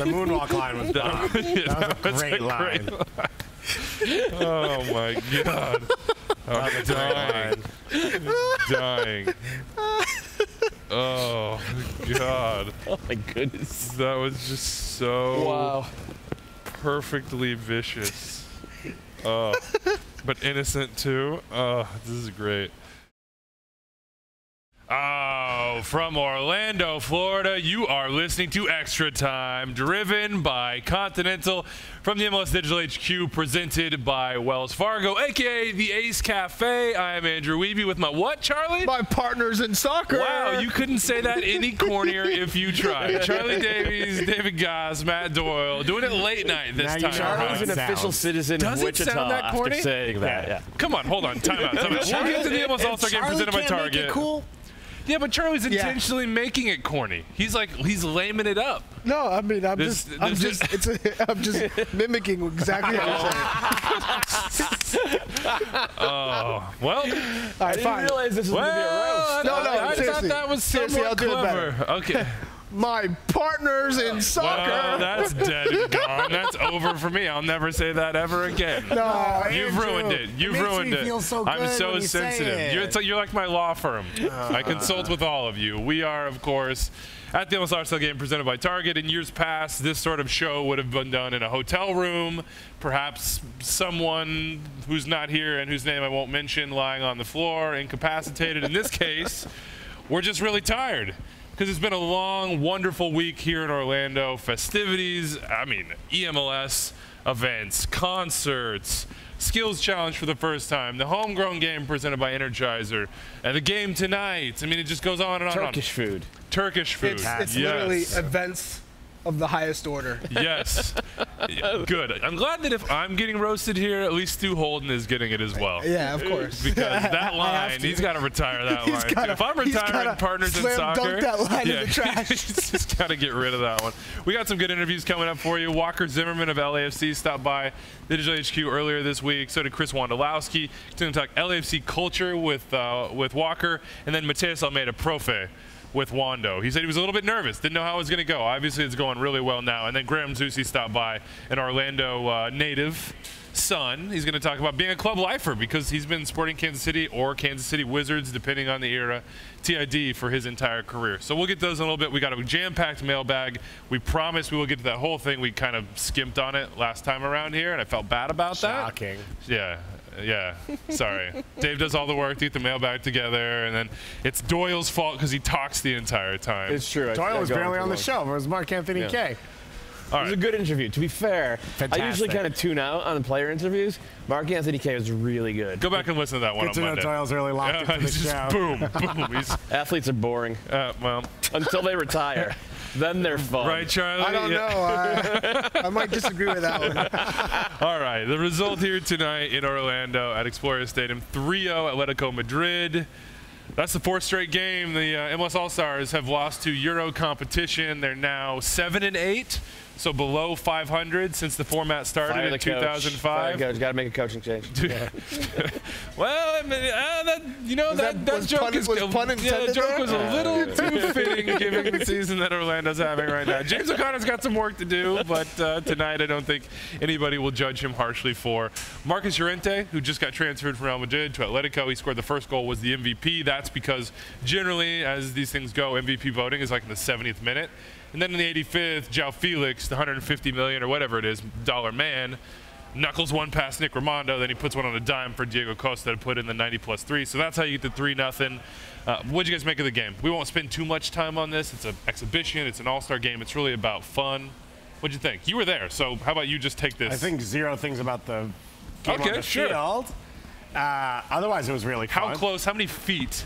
The moonwalk line was bomb. Oh, that was a great line. oh my god. I'm dying. dying. Oh my god. Oh my goodness. That was just so Wow. perfectly vicious. Oh, but innocent too. Oh, this is great. Oh, from Orlando, Florida, you are listening to Extratime, driven by Continental from the MLS Digital HQ, presented by Wells Fargo, aka the Ace Cafe. I am Andrew Wiebe with my what, Charlie? My partners in soccer. Wow, you couldn't say that any cornier if you tried. Charlie Davies, David Gass, Matt Doyle, doing it late night this Now you time. know around. how Charlie's it an official citizen Does of it Wichita sound that after corny? saying that. Yeah. Yeah. Come on, hold on, time out. Time out. We'll get to the MLS All Star game presented by Target. cool. Yeah, but Charlie's Yeah. intentionally making it corny. He's like he's laming it up. No, I mean I'm This- just I'm this- just it's a, I'm just mimicking exactly what you're saying. Oh well, All I didn't fine. realize this was well. going to be a roast. No, no, I, I thought seriously. that was Seriously, somewhat I'll do it better. clever. Okay. My partners in soccer. Well, that's dead and gone. That's over for me. I'll never say that ever again. no, You've Andrew, ruined it. You've makes ruined it. so I'm so you sensitive. it. You're, you're like my law firm. Ah. I consult with all of you. We are, of course, at the MLS Lifestyle Game presented by Target. In years past, this sort of show would have been done in a hotel room. Perhaps someone who's not here and whose name I won't mention lying on the floor, incapacitated. In this case, we're just really tired because it's been a long, wonderful week here in Orlando. Festivities, I mean, EMLS events, concerts, skills challenge for the first time, the homegrown game presented by Energizer, and the game tonight. I mean, it just goes on and on. and on. Turkish food. Turkish food. it's, it's yes. literally events of the highest order. yes. Yeah, Good. I'm glad that if I'm getting roasted here, at least Stu Holden is getting it as well. Yeah, of course. Because that line, to. he's got to retire that He's line. gotta- if I'm retiring gotta partners in soccer, dunk that line in yeah, the trash. he's just got to get rid of that one. We got some good interviews coming up for you. Walker Zimmerman of LAFC stopped by the Digital HQ earlier this week. So did Chris Wondolowski. He's going to talk LAFC culture with uh, with Walker, and then Matias Almeyda Profe with Wondo. He said he was a little bit nervous, didn't know how it was going to go. Obviously, it's going really well now. And then Graham Zusi stopped by, an Orlando uh, native son. He's going to talk about being a club lifer because he's been sporting Kansas City or Kansas City Wizards, depending on the era, TID for his entire career. So we'll get those in a little bit. We got a jam-packed mailbag. We promised we will get to that whole thing. We kind of skimped on it last time around here, and I felt bad about that. Shocking. Yeah, yeah. Sorry. Dave does all the work to get the mailbag together, and then it's Doyle's fault because he talks the entire time. It's true. I- I Doyle was go barely on the long. show. It was Mark Anthony Yeah. K. all It was a good interview. To be fair, I usually kind of tune out on the player interviews. Mark Anthony Kaye was really good. Go back and listen to that one Good to on know Doyle's really locked Yeah, into the show. boom, boom. He's, Athletes are boring uh, well, until they retire. Then they're fun. right, Charlie? I don't Yeah. know. I, I might disagree with that one. All right, the result here tonight in Orlando at Exploria Stadium 3 0 Atletico Madrid. That's the fourth straight game. The uh, MLS All Stars have lost to Euro competition. They're now 7 and 8, so below 500 since the format started in the. Fire 2005. the coach. Got to make a coaching change. well, I mean, uh, that, you know, that, that- joke pun- is was a- pun yeah, the joke was a little too fitting given the season that Orlando's having right now. James O'Connor's got some work to do, but uh, tonight I don't think anybody will judge him harshly for. Marcos Llorente, who just got transferred from Real Madrid to Atletico, he scored the first goal, was the MVP. That's because generally, as these things go, MVP voting is like in the 70th minute. And then in the 85th, João Felix, the 150 million or whatever it is, dollar man, knuckles one past Nick Rimando, then he puts one on a dime for Diego Costa to put in the 90 plus three. So that's how you get the three nothing. Uh, what'd you guys make of the game? We won't spend too much time on this. It's an exhibition. It's an all-star game. It's really about fun. What'd you think? You were there, so how about you just take this? I think zero things about the game Okay, on the sure. field. Uh, otherwise, it was really how close? How many feet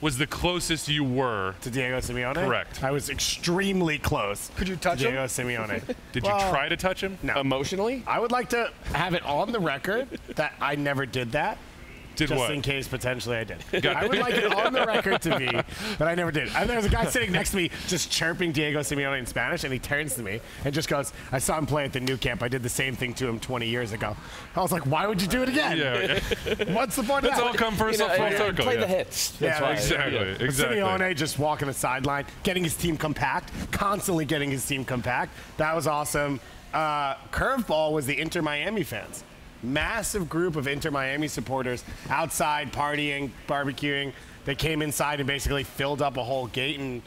was the closest you were? to Diego Simeone? Correct. I was extremely close. Could you touch to Diego him? Simeone. Did you try to touch him? No. Emotionally? I would like to have it on the record that I never did that Did just what? in case potentially I did. I would like it on the record to be that I never did. And there was a guy sitting next to me just chirping Diego Simeone in Spanish, and he turns to me and just goes, "I saw him play at the Nou Camp. I did the same thing to him 20 years ago." I was like, "Why would you do it again? Yeah, yeah. What's the point That's of all that?" come full, You know, full and- and circle. play yeah. the hits. That's Yeah, why. Exactly, Yeah. But exactly. Simeone just walking the sideline, getting his team compact, constantly getting his team compact. That was awesome. Uh, curveball was the Inter Miami fans. Massive group of Inter Miami supporters outside partying, barbecuing. They came inside and basically filled up a whole gate and.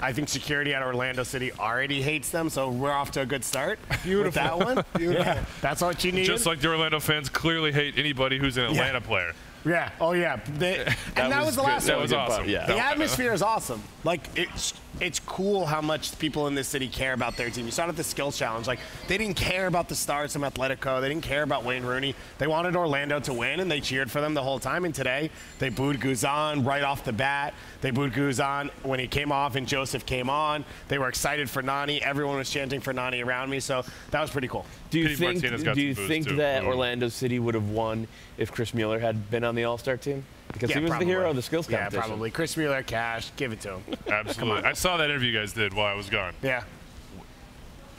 I think security at Orlando City already hates them, so we're off to a good start with that one. Yeah, that's what you need. Just like the Orlando fans clearly hate anybody who's an Atlanta player. Yeah. Oh yeah. They, and that, was, the good. last That one. was awesome. Yeah. The atmosphere is awesome. Like it's it's cool how much people in this city care about their team. You saw it at the skills challenge. Like they didn't care about the stars from Atletico. They didn't care about Wayne Rooney. They wanted Orlando to win, and they cheered for them the whole time. And today they booed Guzan right off the bat. They booed Guzan when he came off and Joseph came on. They were excited for Nani. Everyone was chanting for Nani around me. So that was pretty cool. Do you Pete think? Do you think that Ooh. Orlando City would have won if Chris Mueller had been on the All Star team? Because he was probably. the hero of the skills Yeah, competition. probably. Chris Mueller, cash, give it to him. Absolutely. I saw that interview you guys did while I was gone. Yeah.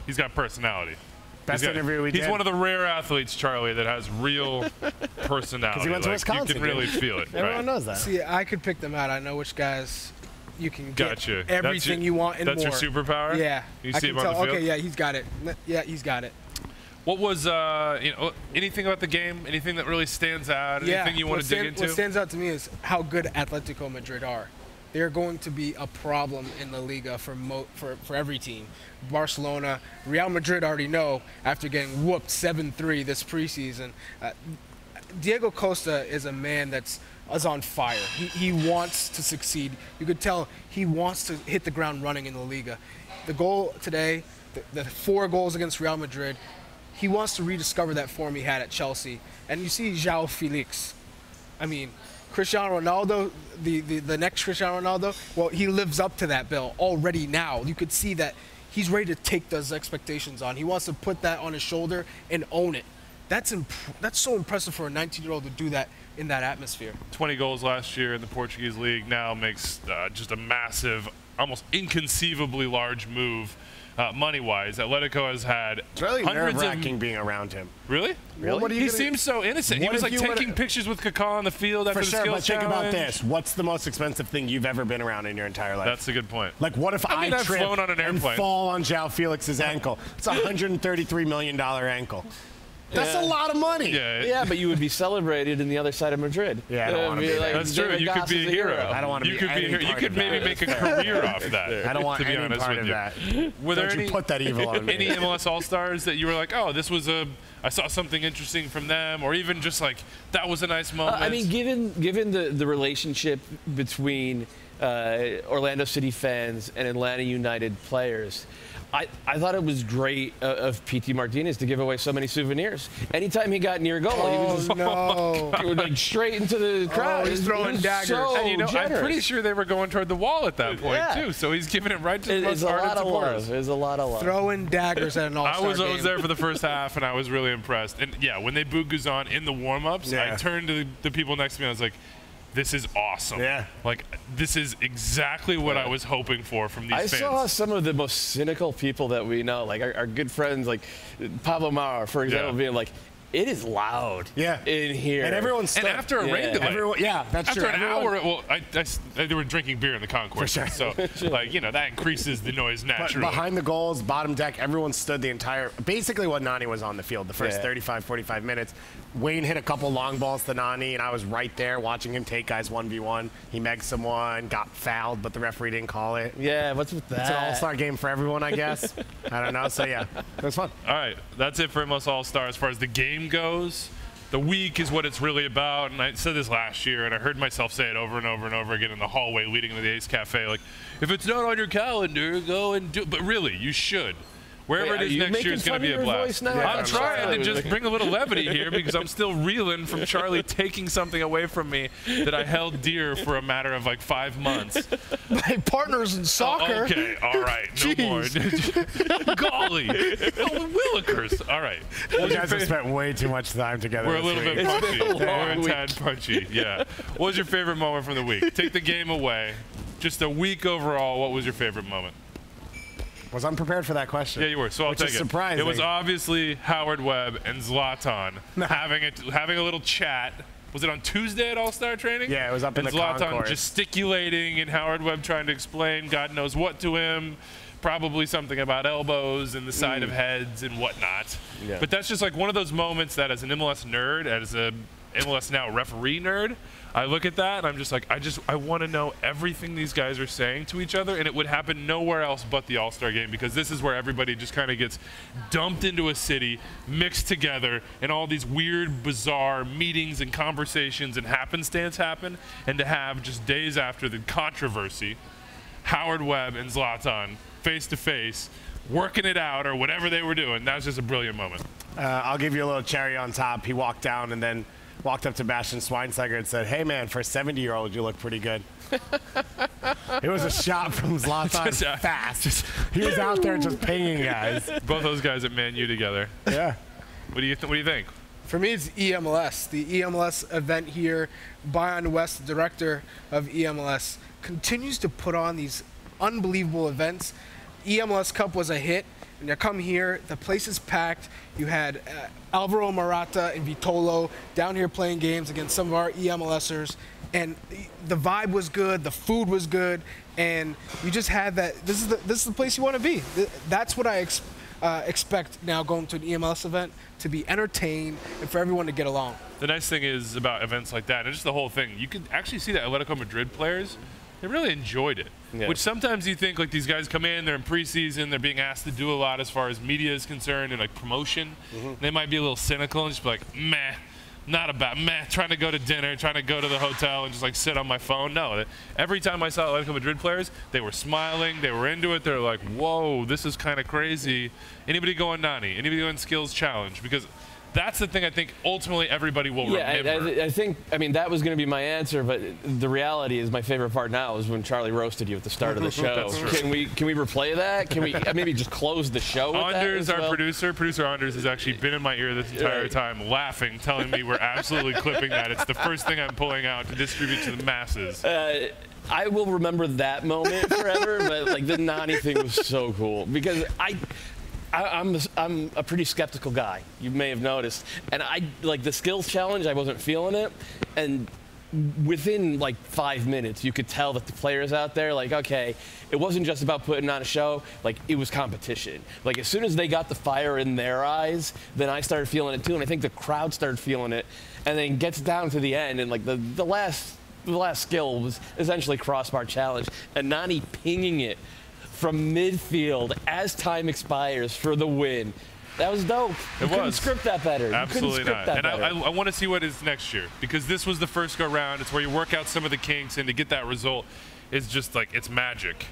He's got personality. Best he's got- interview we He's did. He's one of the rare athletes, Charlie, that has real personality. Because he went to like, Wisconsin, You can really feel it. Everyone right? knows that. See, I could pick them out. I know which guys you can get Gotcha. Everything your- you want and that's more. That's your superpower? Yeah. You I can him on tell. the field? Okay, yeah, he's got it. Yeah, he's got it. What was uh, you know anything about the game? Anything that really stands out? Yeah. Anything you want what to dig into? What stands out to me is how good Atletico Madrid are. They're going to be a problem in La Liga for mo- for for every team. Barcelona, Real Madrid already know after getting whooped 7-3 this preseason. Uh, Diego Costa is a man that's is on fire. He, he wants to succeed. You could tell he wants to hit the ground running in La Liga. The goal today, the, the four goals against Real Madrid, he wants to rediscover that form he had at Chelsea. And you see João Felix. I mean, Cristiano Ronaldo, the, the, the next Cristiano Ronaldo, well, he lives up to that bill already now. You could see that he's ready to take those expectations on. He wants to put that on his shoulder and own it. That's that's so impressive for a 19-year-old to do that in that atmosphere. 20 goals last year in the Portuguese league now makes uh, just a massive, almost inconceivably large move. Uh, money-wise, Atletico has had It's really hundreds of being around him. really. Well, what are you he gonna- seems so innocent. He was like taking would've- pictures with Kaká on the field after For the sure, skills but think about this. What's the most expensive thing you've ever been around in your entire life? That's a good point. like, what if I I, mean, I've trip flown on an and airplane. fall on João Felix's ankle? It's a $133 million ankle. That's a lot of money. yeah, Yeah, but you would be celebrated in the other side of Madrid. Yeah, I don't Uh, wanna be be there. like, That's true. David You could be a hero. I don't wanna be. You be could be a hero. You could maybe that. make a career off that. I don't want to be any honest part with of you. that. Were there Don't any, you put that evil on me. any MLS All Stars that you were like, oh, this was a, I saw something interesting from them, or even just like that was a nice Uh, moment. I mean, given given the, the relationship between uh, Orlando City fans and Atlanta United players, I, I thought it was great uh, of Pity Martinez to give away so many souvenirs. Anytime he got near goal, he Oh was just no! he would, like straight into the crowd. he's throwing was daggers. So and you know, I'm pretty sure they were going toward the wall at that point Yeah. too. So he's giving it right to the It- most a ardent lot of supporters. love. It's a lot of love. Throwing daggers at an all-star was, I was there for the first half, and I was really impressed. And yeah, when they booed Guzan in the warm-ups, I turned to the, the people next to me and I was like, "This is awesome! Yeah. like this is exactly what I was hoping for from these I fans." saw some of the most cynical people that we know, like our, our good friends, like Pablo Maurer, for example, Yeah. being like, "It is loud, Yeah. in here." And everyone's and after a Yeah. rain delay, Everyone, yeah, that's after true. an Everyone- hour, well, I, I s- they were drinking beer in the concourse, For so like you know that increases the noise But naturally. behind the goals, bottom deck, everyone stood the entire. Basically, what Nani was on the field the first Yeah. 35, 45 minutes. Wayne hit a couple long balls to Nani, and I was right there watching him take guys 1v1. He megged someone, got fouled, but the referee didn't call it. yeah, what's with that? It's an all star game for everyone, I guess. I don't know. So, yeah, it was fun. All right, that's it for MLS All Star as far as the game goes. The week is what it's really about, and I said this last year, and I heard myself say it over and over and over again in the hallway leading to the Ace Cafe. Like, if it's not on your calendar, go and do. But really, you should. Wherever Wait, it are is you next year is going to be a blast. now? Yeah, I'm I'm trying sorry. to just bring a little levity here because I'm still reeling from Charlie taking something away from me that I held dear for a matter of like five months. My partners in oh, soccer. Okay, all right, no more. Golly, oh, Willikers. All right. What You guys have spent way too much time together. We're a this little week. bit punchy. We're a tad punchy. Yeah. What was your favorite moment from the week? Take the game away. Just a week overall. What was your favorite moment? Was unprepared for that question. Yeah, you were. So I'll take it. surprising. It was obviously Howard Webb and Zlatan having a having a little chat. Was it on Tuesday at All Star Training? Yeah, it was up in and the Zlatan concourse. gesticulating and Howard Webb trying to explain God knows what to him. Probably something about elbows and the side mm. of heads and whatnot. Yeah. But that's just like one of those moments that, as an MLS nerd, as a MLS now referee nerd, I look at that and I'm just like, I just I want to know everything these guys are saying to each other, and it would happen nowhere else but the All Star game because this is where everybody just kind of gets dumped into a city, mixed together, and all these weird, bizarre meetings and conversations and happenstance happen, and to have just days after the controversy, Howard Webb and Zlatan face to face. Working it out or whatever they were doing. That was just a brilliant moment. Uh, I'll give you a little cherry on top. He walked down and then walked up to Bastian Schweinsteiger and said, "Hey man, for a 70-year-old, you look pretty good." it was a shot from Zlatan Just, uh, fast. he was out there just pinging guys. Both those guys at Man U together. Yeah. What do you th- What do you think? For me, it's E EMLS. The EMLS event here, Bion West, the director of EMLS, continues to put on these unbelievable events. EMLS Cup was a hit. And you come here, the place is packed. You had uh, Alvaro Morata and Vitolo down here playing games against some of our EMLSers. And the vibe was good, the food was good, and you just had that. This is the, this is the place you want to be. That's what I ex- uh, expect now going to an EMLS event to be entertained and for everyone to get along. The nice thing is about events like that, and just the whole thing, you can actually see that Atletico Madrid players, they really enjoyed it. Yeah. Which sometimes you think like these guys come in, they're in preseason, they're being asked to do a lot as far as media is concerned and like promotion. Mm-hmm. They might be a little cynical and just be like, meh. Not about meh, trying to go to dinner, trying to go to the hotel and just like sit on my phone. No, every time I saw Atletico Madrid players, they were smiling, they were into it. They're like, "Whoa, this is kind of crazy." Anybody going Nani? Anybody going Skills Challenge? Because that's the thing I think ultimately everybody will Yeah, I, remember. I, I think, I mean, that was going to be my answer, but the reality is my favorite part now is when Charlie roasted you at the start of the show. Can we can we replay that? Can we uh, maybe just close the show with that Anders, our well? producer, producer Anders, has actually been in my ear this entire Right. time, laughing, telling me we're absolutely clipping that. It's the first thing I'm pulling out to distribute to the masses. Uh, I will remember that moment forever, but like the Nani thing was so cool because I. I, I'm a, I'm a pretty skeptical guy. You may have noticed, and I like the skills challenge. I wasn't feeling it, and within like five minutes, you could tell that the players out there, like, okay, it wasn't just about putting on a show, like, it was competition. Like, as soon as they got the fire in their eyes, then I started feeling it too, and I think the crowd started feeling it, and then gets down to the end, and like, the, the last. The last skill was essentially crossbar challenge, and Nani pinging it from midfield as time expires for the win. That was dope. You It couldn't was. script that better. Absolutely couldn't that And I, better. I, I want to see what is next year because this was the first go round. It's where you work out some of the kinks, and to get that result is just like it's magic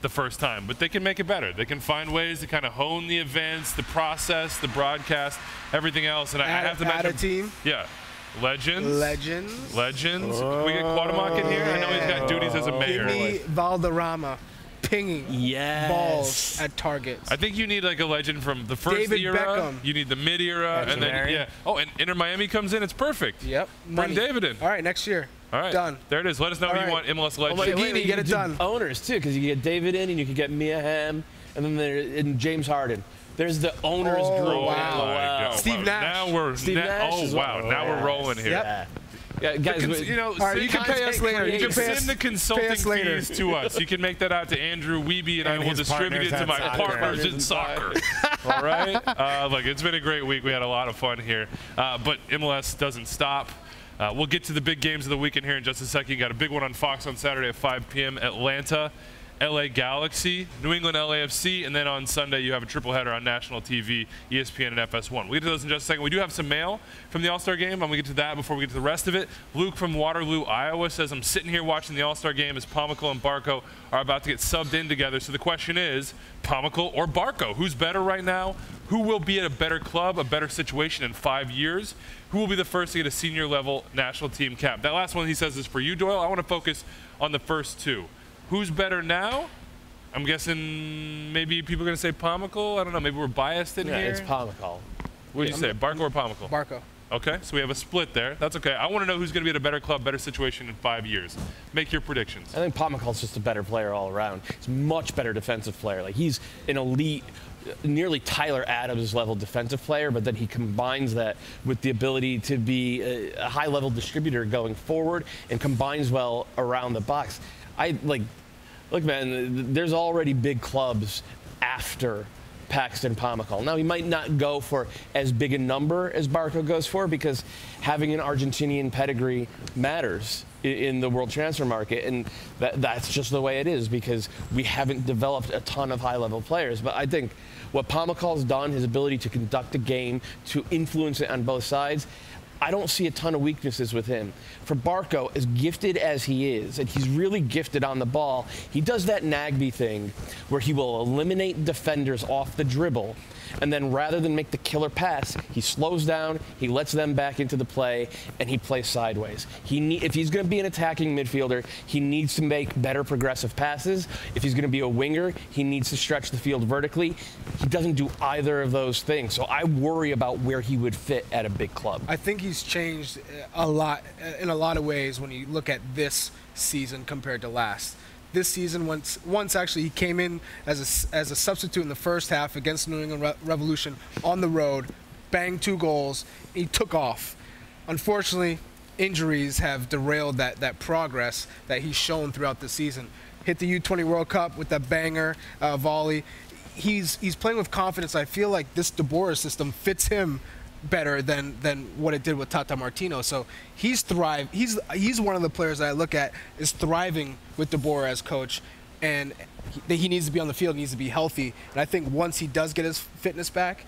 the first time. But they can make it better. They can find ways to kind of hone the events, the process, the broadcast, everything else. And I, I have to add mention, a team. yeah, legends. Legends. Legends. Can we get Cuauhtémoc in here? I know he's got duties as a mayor. Give me Valderrama pinging Yes. balls at targets. I think you need like a legend from the first David era. Beckham. You need the mid era, and then Legendary. yeah. Oh, and Inter Miami comes in. It's perfect. Yep. Bring money. David in. All right, next year. All right, Done. There it is. Let us know All who you want MLS Oh, legend. wait, Fellini, wait, wait, get it done. Owners too, because you get David in and you can get Mia Hamm, and then there and James Harden. There's the owners Oh, group. wow. as my well. God. Steve Nash. Now we're Steve na- Nash oh wow. Now we're rolling here. Yep. Yeah. Yeah, guys, Cons- you know, All right, you can pay us later. You You can can us- send the consulting us later. fees to us. You can make that out to Andrew Wiebe, and, I will distribute it to my soccer. partners in soccer. All right. Uh, look, it's been a great week. We had a lot of fun here, uh, but MLS doesn't stop. Uh, we'll get to the big games of the weekend here in just a second. You got a big one on Fox on Saturday at 5 p.m. Atlanta LA Galaxy, New England LAFC, and then on Sunday you have a triple header on national TV, ESPN, and FS1. We'll get to those in just a second. We do have some mail from the All Star game. I'm going to get to that before we get to the rest of it. Luke from Waterloo, Iowa says, I'm sitting here watching the All Star game as Pomykal and Barco are about to get subbed in together. So the question is Pomykal or Barco? Who's better right now? Who will be at a better club, a better situation in five years? Who will be the first to get a senior level national team cap? That last one he says is for you, Doyle. I want to focus on the first two. Who's better now? I'm guessing maybe people are going to say Pomykal. I don't know. Maybe we're biased in here. Yeah, here. it's Pomykal. what do you say, Barco or Pomykal? Barco. Okay, so we have a split there. That's okay. I want to know who's going to be at a better club, better situation in five years. Make your predictions. I think Pomykal's just a better player all around. He's a much better defensive player. Like he's an elite, nearly Tyler Adams level defensive player, but then he combines that with the ability to be a, a high level distributor going forward and combines well around the box. I like, look, man, there's already big clubs after Paxton Pomykal. Now he might not go for as big a number as Barco goes for because having an Argentinian pedigree matters in the world transfer market, and that, that's just the way it is because we haven't developed a ton of high-level players. But I think what Pomykal's done, his ability to conduct a game, to influence it on both sides. I don't see a ton of weaknesses with him. For Barco, as gifted as he is, and he's really gifted on the ball, he does that Nagbe thing where he will eliminate defenders off the dribble. And then rather than make the killer pass, he slows down, he lets them back into the play, and he plays sideways. He if he's going to be an attacking midfielder, he needs to make better progressive passes. If he's going to be a winger, he needs to stretch the field vertically. He doesn't do either of those things. So I worry about where he would fit at a big club. I think he's changed uh, a lot uh, in a lot of ways when you look at this season compared to last. This season, once once actually he came in as a, as a substitute in the first half against New England Re- Revolution on the road, banged two goals, he took off. Unfortunately, injuries have derailed that, that progress that he's shown throughout the season. Hit the U20 World Cup with that banger uh, volley. He's he's playing with confidence. I feel like this DeBoer system fits him better than than what it did with Tata Martino. So he's thrive. He's he's one of the players that I look at is thriving with De Boer as coach, and he, he needs to be on the field. Needs to be healthy. And I think once he does get his fitness back,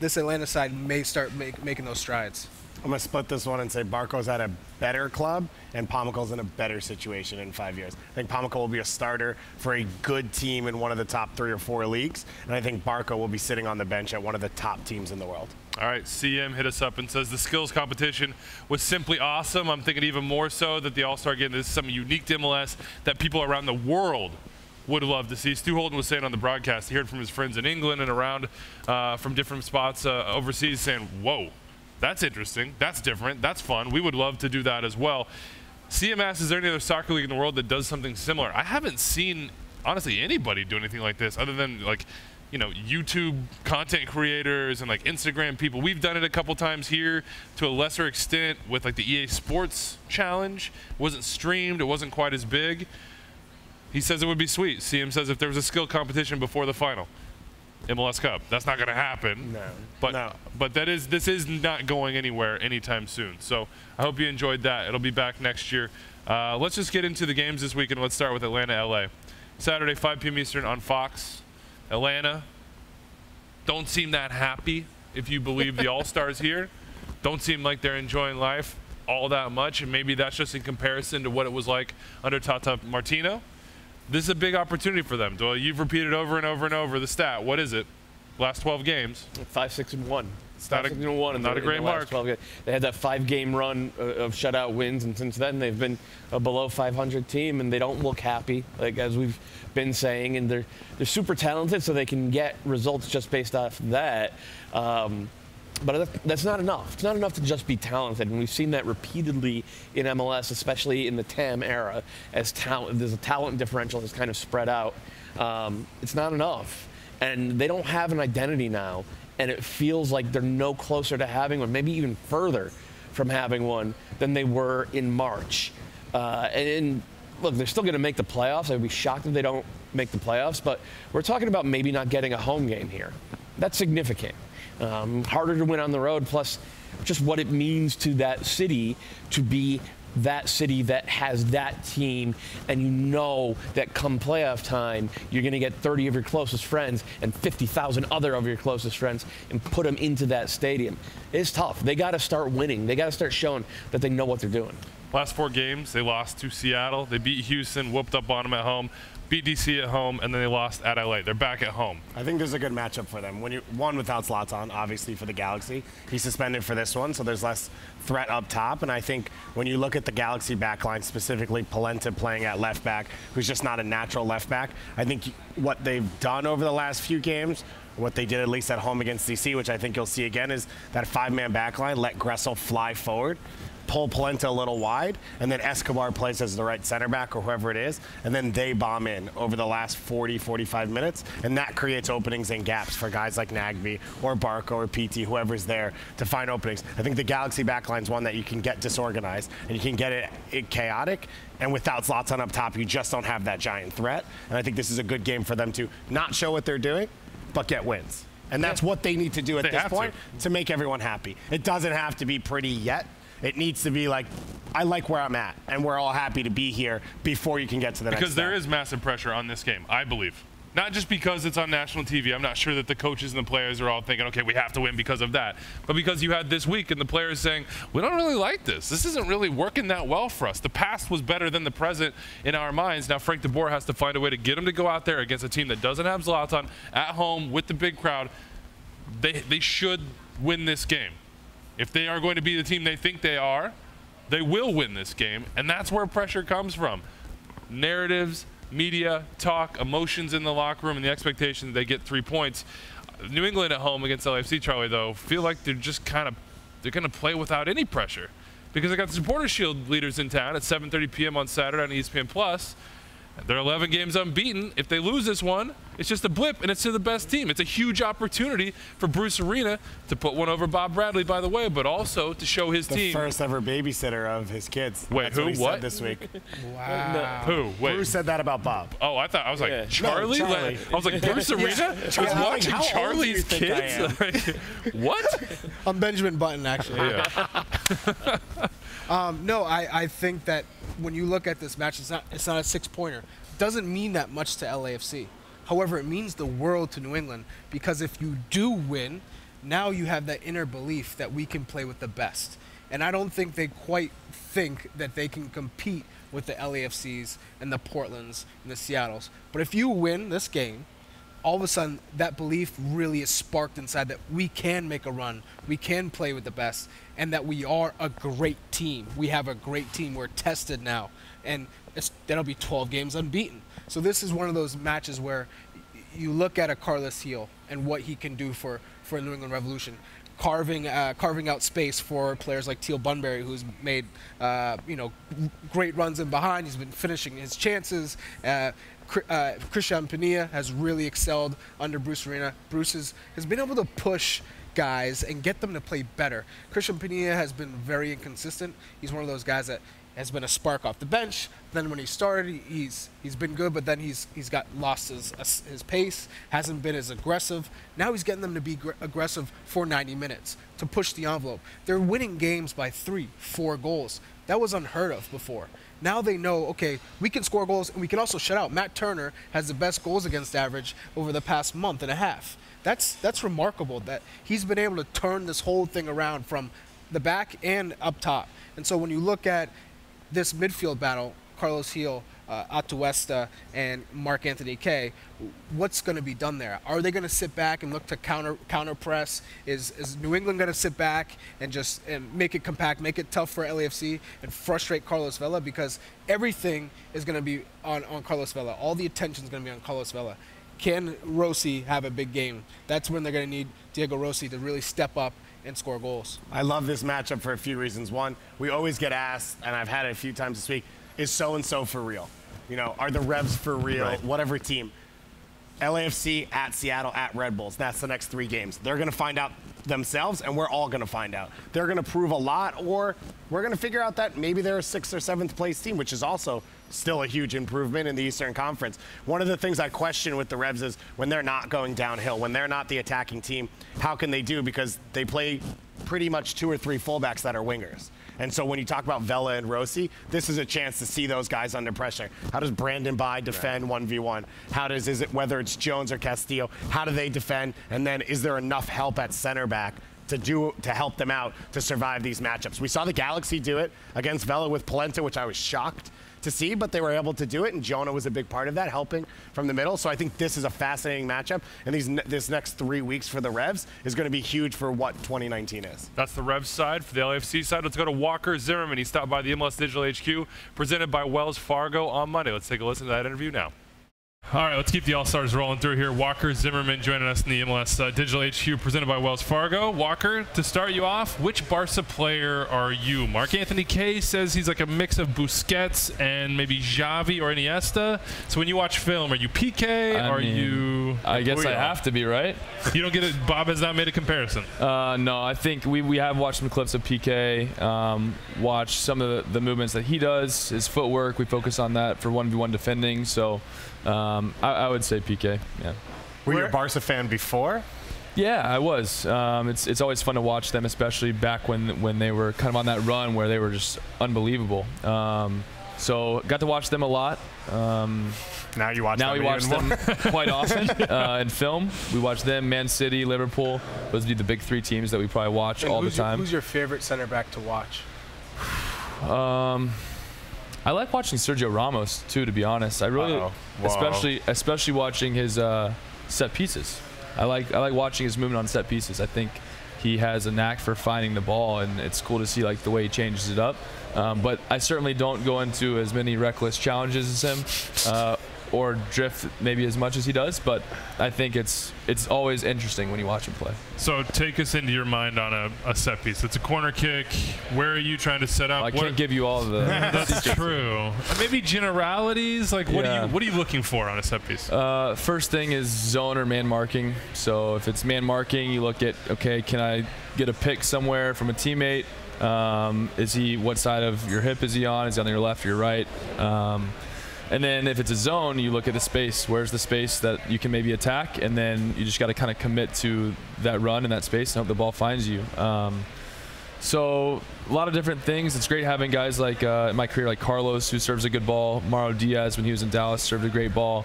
this Atlanta side may start make, making those strides. I'm to split this one and say Barco's at a better club and Pomykal's in a better situation in five years. I think Pomykal will be a starter for a good team in one of the top three or four leagues, and I think Barco will be sitting on the bench at one of the top teams in the world. All right, CM hit us up and says the skills competition was simply awesome. I'm thinking even more so that the All Star game is something unique to MLS that people around the world would love to see. Stu Holden was saying on the broadcast, he heard from his friends in England and around uh, from different spots uh, overseas saying, Whoa, that's interesting. That's different. That's fun. We would love to do that as well. CMS, is there any other soccer league in the world that does something similar? I haven't seen, honestly, anybody do anything like this other than like you know YouTube content creators and like Instagram people. We've done it a couple times here to a lesser extent with like the EA Sports Challenge. It wasn't streamed. It wasn't quite as big. He says it would be sweet. CM says if there was a skill competition before the final, MLS Cup. That's not going to happen. No. But No. but that is this is not going anywhere anytime soon. So I hope you enjoyed that. It'll be back next year. Uh, let's just get into the games this weekend. Let's start with Atlanta, LA. Saturday, 5 p.m. Eastern on Fox. Atlanta don't seem that happy if you believe the All Stars here. Don't seem like they're enjoying life all that much, and maybe that's just in comparison to what it was like under Tata Martino. This is a big opportunity for them. Doyle, you've repeated over and over and over the stat. What is it? Last 12 games. Five, six, and one. It's not Five, a- six, and one not the- a great the mark. 12 games. They had that five-game run uh, of shutout wins, and since then they've been a below 500 team, and they don't look happy, like as we've been saying. And they're they're super talented, so they can get results just based off that. Um, but that's not enough. It's not enough to just be talented, and we've seen that repeatedly in MLS, especially in the TAM era, as talent. There's a talent differential that's kind of spread out. Um, it's not enough, and they don't have an identity now, and it feels like they're no closer to having one, maybe even further from having one than they were in March. Uh, and, and look, they're still going to make the playoffs. I'd be shocked if they don't make the playoffs, but we're talking about maybe not getting a home game here. That's significant. Um, harder to win on the road, plus just what it means to that city to be that city that has that team, and you know that come playoff time, you're going to get 30 of your closest friends and 50,000 other of your closest friends and put them into that stadium. It's tough. They got to start winning. They got to start showing that they know what they're doing. Last four games, they lost to Seattle. They beat Houston, whooped up on them at home, beat DC at home, and then they lost at LA. They're back at home. I think there's a good matchup for them. When you one without Zlatan, obviously for the Galaxy, he's suspended for this one, so there's less threat up top. And I think when you look at the Galaxy backline, specifically Polenta playing at left back, who's just not a natural left back, I think what they've done over the last few games. What they did at least at home against DC, which I think you'll see again, is that five-man backline let Gressel fly forward pull Polenta a little wide, and then Escobar plays as the right center back or whoever it is, and then they bomb in over the last 40, 45 minutes, and that creates openings and gaps for guys like Nagbe or Barco or Pity, whoever's there to find openings. I think the Galaxy backline is one that you can get disorganized and you can get it, it chaotic, and without Zlatan up top, you just don't have that giant threat. And I think this is a good game for them to not show what they're doing, but get wins. And that's what they need to do at They this point to. to make everyone happy. It doesn't have to be pretty yet. It needs to be like, I like where I'm at, and we're all happy to be here before you can get to the next Because there step. is massive pressure on this game, I believe. Not just because it's on national TV. I'm not sure that the coaches and the players are all thinking, okay, we have to win because of that. But because you had this week and the players saying, we don't really like this. This isn't really working that well for us. The past was better than the present in our minds. Now Frank DeBoer has to find a way to get him to go out there against a team that doesn't have Zlatan at home with the big crowd. They, they should win this game. If they are going to be the team they think they are, they will win this game. And that's where pressure comes from narratives, media, talk, emotions in the locker room, and the expectation that they get three points. New England at home against LAFC, Charlie, though, feel like they're just kind of they're going to play without any pressure because they got the Supporter Shield leaders in town at 7:30 p.m. on Saturday on ESPN Plus. They're 11 games unbeaten. If they lose this one, it's just a blip, and it's to the best team. It's a huge opportunity for Bruce Arena to put one over Bob Bradley, by the way, but also to show his the team. first ever babysitter of his kids. Wait, That's who? What, he What? Said this week. Wow. Who? Wait. Bruce said that about Bob. Oh, I thought I was like Yeah. Charlie. No, Charlie. I was like Bruce Arena was Charlie. watching How old do you Charlie's kids. What? I'm Benjamin Button, actually. yeah. Um, no, I, I think that when you look at this match, it's not it's not a six pointer. Doesn't mean that much to LAFC. However, it means the world to New England because if you do win, now you have that inner belief that we can play with the best. And I don't think they quite think that they can compete with the LAFCs and the Portlands and the Seattles. But if you win this game, all of a sudden that belief really is sparked inside that we can make a run, we can play with the best, and that we are a great team. We have a great team. We're tested now, and that'll be 12 games unbeaten. So this is one of those matches where you look at a Carlos Gil and what he can do for for New England Revolution. Carving, uh, carving out space for players like Teal Bunbury, who's made, uh, you know, great runs in behind. He's been finishing his chances. Uh, uh, Cristian Penilla has really excelled under Bruce Arena. Bruce has been able to push guys and get them to play better. Cristian Penilla has been very inconsistent. He's one of those guys that has been a spark off the bench. Then when he started, he- he's he's been good, but then he's he's got lost his his pace. Hasn't been as aggressive. Now he's getting them to be gr- aggressive for 90 minutes to push the envelope. They're winning games by three, four goals. That was unheard of before. Now they know, okay, we can score goals and we can also shut out. Matt Turner has the best goals against average over the past month and a half. That's that's remarkable that he's been able to turn this whole thing around from the back and up top. And so when you look at this midfield battle, Carlos Gil, uh, Atuesta, and Mark Anthony Kaye, what's going to be done there? Are they going to sit back and look to counter counter press? Is is New England going to sit back and just and make it compact, make it tough for LAFC, and frustrate Carlos Vela because everything is going to be on on Carlos Vela. All the attention is going to be on Carlos Vela. Can Rossi have a big game? That's when they're going to need Diego Rossi to really step up and score goals. I love this matchup for a few reasons. One, we always get asked, and I've had it a few times this week, is so and so for real? You know, are the Revs for real? Right. Whatever team. LAFC at Seattle at Red Bulls. That's the next three games. They're going to find out themselves, and we're all going to find out. They're going to prove a lot, or we're going to figure out that maybe they're a sixth or seventh place team, which is also still a huge improvement in the Eastern Conference. One of the things I question with the Revs is when they're not going downhill, when they're not the attacking team, how can they do? Because they play pretty much two or three fullbacks that are wingers. And so when you talk about Vela and Rossi, this is a chance to see those guys under pressure. How does Brandon Bye defend 1v1? How does, is it, whether it's Jones or Castillo, how do they defend? And then is there enough help at center back to do to help them out to survive these matchups? We saw the Galaxy do it against Vela with Polenta, which I was shocked to see, but they were able to do it, and Jonah was a big part of that, helping from the middle. So I think this is a fascinating matchup, and these this next three weeks for the Revs is going to be huge for what 2019 is. That's the Revs side. For the LAFC side, let's go to Walker Zimmerman. He stopped by the MLS Digital HQ, presented by Wells Fargo on Monday. Let's take a listen to that interview now. All right, let's keep the All Stars rolling through here. Walker Zimmerman joining us in the MLS uh, Digital HQ presented by Wells Fargo. Walker, to start you off, which Barca player are you? Mark Anthony Kaye says he's like a mix of Busquets and maybe Xavi or Iniesta. So when you watch film, are you Piqué? I are mean, you? I guess I have to be, right? You don't get it. Bob has not made a comparison. Uh, no, I think we, we have watched some clips of Piqué, um, watched some of the, the movements that he does, his footwork. We focus on that for 1v1 defending. So um, I, I would say Piqué, yeah. Were you a Barca fan before? Yeah, I was. Um, it's it's always fun to watch them, especially back when when they were kind of on that run where they were just unbelievable. Um, so got to watch them a lot. Um, Now you watch now them we watch them quite often uh, in film. We watch them, Man City, Liverpool. Those would be the big three teams that we probably watch And all the who's your- time. who's your favorite center back to watch? Um, I like watching Sergio Ramos too, to be honest. I really. Especially especially watching his uh, set pieces. I like I like watching his movement on set pieces. I think he has a knack for finding the ball, and it's cool to see like the way he changes it up. Um, but I certainly don't go into as many reckless challenges as him, uh, or drift maybe as much as he does. But I think it's it's always interesting when you watch him play. So take us into your mind on a, a set piece. It's a corner kick. Where are you trying to set up? I What- can't give you all the. That's true. Maybe generalities. Like, what Yeah. are you what are you looking for on a set piece? Uh, first thing is zone or man marking. So if it's man marking, you look at okay, can I get a pick somewhere from a teammate? Um, is he what side of your hip is he on? Is he on your left or your right? Um, and then if it's a zone, you look at the space. Where's the space that you can maybe attack? And then you just got to kind of commit to that run in that space and hope the ball finds you. Um, so a lot of different things. It's great having guys like uh, in my career like Carlos, who serves a good ball. Mauro Diaz, when he was in Dallas, served a great ball.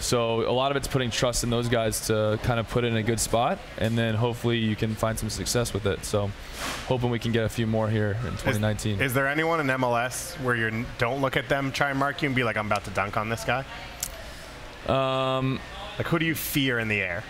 So a lot of it's putting trust in those guys to kind of put it in a good spot, and then hopefully you can find some success with it. So hoping we can get a few more here in 2019. Is there anyone in MLS where you don't look at them try and mark you and be like, I'm about to dunk on this guy? um, Like, who do you fear in the air?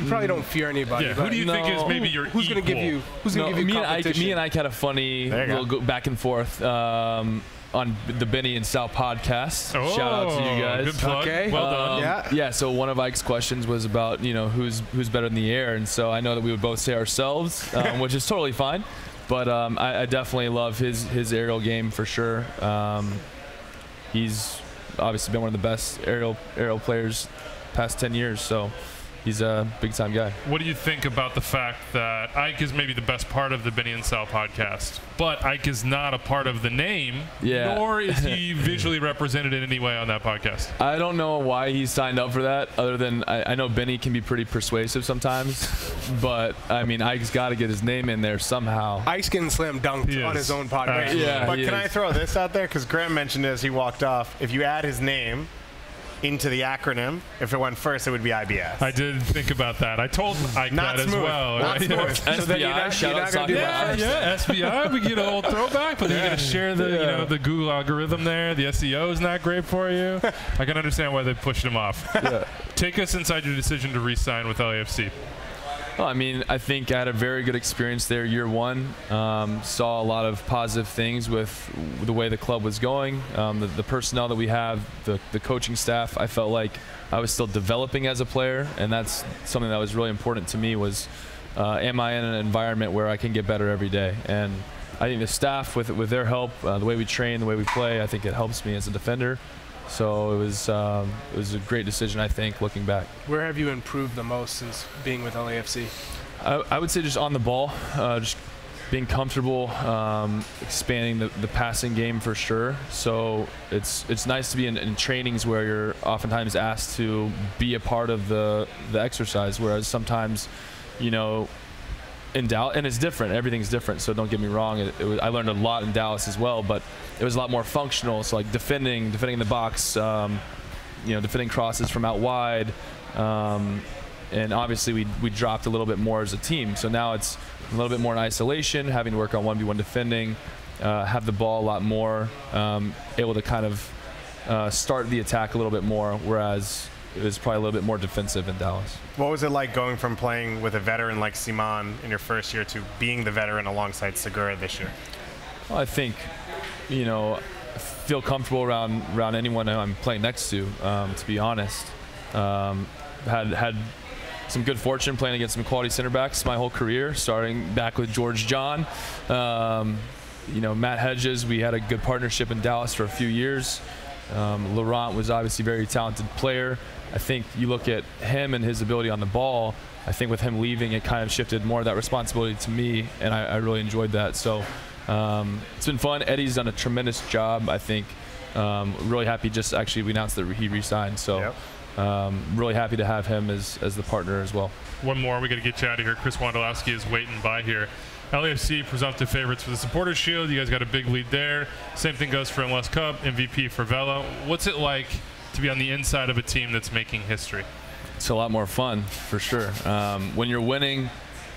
You probably don't fear anybody. yeah. Who do you think is no. maybe your who's going to give you? Who's no, going to give you me and Ike, competition? me and Ike had a funny There little go back and forth um, on the Benny and Sal podcast. Oh, Shout out to you guys. Good plug. Okay. Well done. Um, Yeah. Yeah. So one of Ike's questions was about you know who's who's better in the air, and so I know that we would both say ourselves, um, which is totally fine. But um, I, I definitely love his his aerial game for sure. Um, he's obviously been one of the best aerial aerial players past 10 years, so he's a big time guy. What do you think about the fact that Ike is maybe the best part of the Benny and Sal podcast, but Ike is not a part of the name, Yeah. nor is he visually represented in any way on that podcast? I don't know why he signed up for that, other than I, I know Benny can be pretty persuasive sometimes, but I mean Ike's got to get his name in there somehow. Ike's getting slam dunked He on is. his own podcast. Absolutely. Yeah, but can is. I throw this out there? Because Graham mentioned it as he walked off. If you add his name into the acronym, if it went first, it would be IBS. I did think about that. I told Ike Not that smooth. as well. Not right? smooth. So then you're SBI, not- shout you're out not gonna do Soccer Yeah, Matters. yeah, SBI. We get a little throwback, but then you're gonna share the, you know, the Google algorithm there. The SEO is not great for you. I can understand why they pushed him off. Yeah. Take us inside your decision to re-sign with LAFC. Well, I mean, I think I had a very good experience there year one. Um, saw a lot of positive things with the way the club was going, um, the, the personnel that we have, the, the coaching staff. I felt like I was still developing as a player, and that's something that was really important to me was, uh, am I in an environment where I can get better every day? And I think the staff, with, with their help, uh, the way we train, the way we play, I think it helps me as a defender. So it was um, it was a great decision, I think, looking back. Where have you improved the most since being with LAFC? I, I would say just on the ball, uh, just being comfortable, um, expanding the, the passing game for sure. So it's it's nice to be in, in trainings where you're oftentimes asked to be a part of the the exercise, whereas sometimes, you know, in Dallas, and it's different. Everything's different. So don't get me wrong. It, it was, I learned a lot in Dallas as well, but it was a lot more functional. So like defending, defending the box, um, you know, defending crosses from out wide, um, and obviously we we dropped a little bit more as a team. So now it's a little bit more in isolation, having to work on one v one defending, uh, have the ball a lot more, um, able to kind of uh, start the attack a little bit more, whereas it was probably a little bit more defensive in Dallas. What was it like going from playing with a veteran like Ciman in your first year to being the veteran alongside Segura this year? Well, I think, you know, feel comfortable around around anyone I'm playing next to. Um, to be honest, um, had had some good fortune playing against some quality center backs my whole career, starting back with George John. Um, you know, Matt Hedges. We had a good partnership in Dallas for a few years. Um, Laurent was obviously a very talented player. I think you look at him and his ability on the ball. I think with him leaving, it kind of shifted more of that responsibility to me, and I, I really enjoyed that. So um, it's been fun. Eddie's done a tremendous job. I think. Um, really happy. Just actually, we announced that he resigned. So. Yep. Um, really happy to have him as, as the partner as well. One more. We got to get you out of here. Chris Wondolowski is waiting by here. LAFC presumptive favorites for the Supporters Shield. You guys got a big lead there. Same thing goes for MLS Cup. MVP for Vela. What's it like to be on the inside of a team that's making history? It's a lot more fun for sure. Um, when you're winning,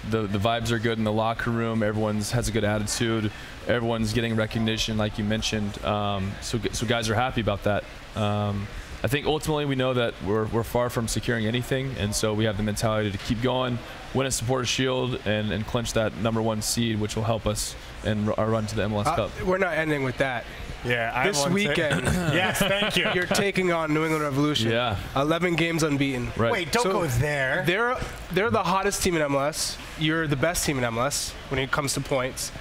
the the vibes are good in the locker room. Everyone's has a good attitude. Everyone's getting recognition, like you mentioned. Um, so so guys are happy about that. Um, I think ultimately we know that we're, we're far from securing anything, and so we have the mentality to keep going, win a supporter shield, and, and clinch that number one seed, which will help us in our run to the MLS Uh, Cup. we're not ending with that. Yeah, I This have one to- weekend, yes, thank you. you're taking on New England Revolution. Yeah. 11 games unbeaten. Right. Wait, don't So go there. They're they're the hottest team in MLS. You're the best team in MLS when it comes to points.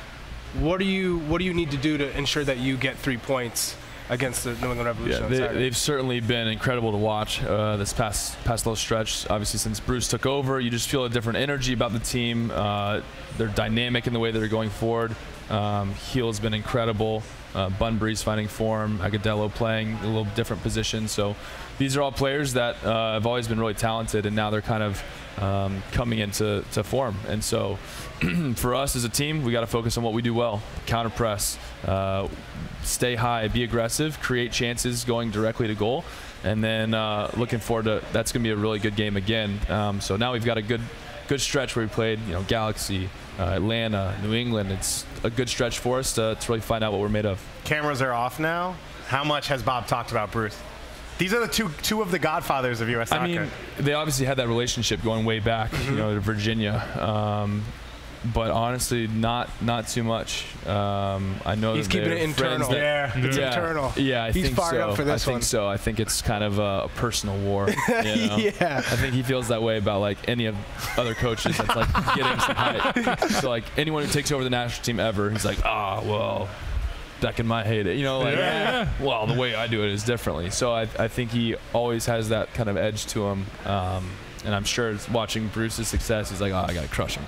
What do you what do you need to do to ensure that you get three points against the New England Revolution? Yeah, they, they've certainly been incredible to watch uh, this past past little stretch. Obviously, since Bruce took over, you just feel a different energy about the team. Uh, they're dynamic in the way they're going forward. Um, Gil's been incredible. Uh, Bunbury's finding form. Agudelo playing a little different position. So these are all players that uh, have always been really talented, and now they're kind of um, coming into to form. And so for us as a team, we got to focus on what we do well: counter press, uh, stay high, be aggressive, create chances going directly to goal, and then uh, looking forward to that's going to be a really good game again. Um, so now we've got a good good stretch where we played, you know, Galaxy, uh, Atlanta, New England. It's a good stretch for us to, to really find out what we're made of. Cameras are off now. How much has Bob talked about Bruce? These are the two two of the godfathers of U.S. soccer. I mean, they obviously had that relationship going way back, you know, to Virginia. Um, but honestly, not not too much. Um, I know He's keeping it internal. that- yeah. It's yeah, internal. Yeah, I He's think fired so. up for this I think one. so. I think it's kind of a, a personal war. You know? Yeah. I think he feels that way about like any of other coaches that's like getting some hype. So like anyone who takes over the national team ever, he's like, ah, well, back in my heyday, you know, like, Yeah. well, the way I do it is differently. So I, I think he always has that kind of edge to him. Um, and I'm sure watching Bruce's success, he's like, oh, I gotta crush him.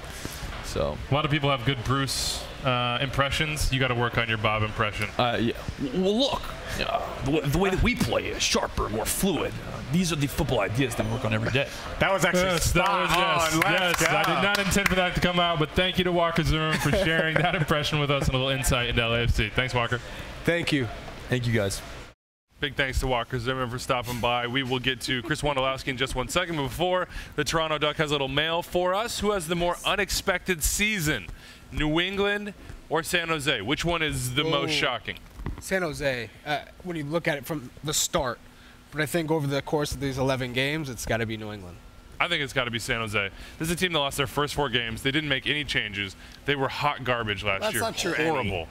So A lot of people have good Bruce uh, impressions. You got to work on your Bob impression. uh, yeah, Well, look, uh, the, way, the way that we play is sharper, more fluid. Uh, these are the football ideas that we work on every day. that was actually Yes, spot that was yes, on. Let's yes. I did not intend for that to come out, but thank you to Walker Zimmerman for sharing that impression with us and a little insight into LAFC. Thanks, Walker. Thank you. thank you guys. Big thanks to Walker Zimmerman for stopping by. We will get to Chris Wondolowski in just one second. But before, the Toronto Duck has a little mail for us. Who has the more unexpected season, New England or San Jose? Which one is the most shocking? San Jose, uh, when you look at it from the start, but I think over the course of these 11 games, it's got to be New England. I think it's got to be San Jose. This is a team that lost their first four games. They didn't make any changes. They were hot garbage last That's year. not true. Horrible.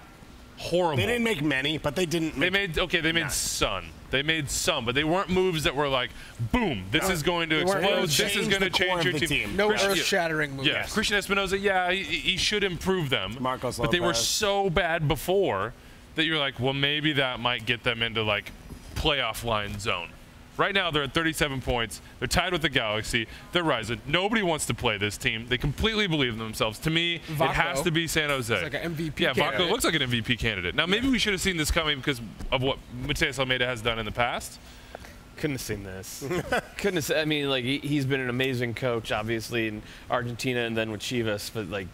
Horrible. They didn't make many, but they didn't. They made okay. They made None. some. They made some, but they weren't moves that were like, boom, this No, is going to explode. This is going to change your team. team. No Christian- earth-shattering moves. Yeah, Cristian Espinoza, yeah, he, he should improve them. Marcos but they were so bad before that you're like, well, maybe that might get them into like playoff line zone. Right now, they're at 37 points. They're tied with the Galaxy. They're rising. Nobody wants to play this team. They completely believe in themselves. To me, it has to be San Jose. He's like an MVP Yeah, Vako candidate. looks like an MVP candidate. Now, maybe we should have seen this coming because of what Matias Almeyda has done in the past. Couldn't have seen this. couldn't have said, I mean, like, he, he's been an amazing coach, obviously, in Argentina and then with Chivas, but, like,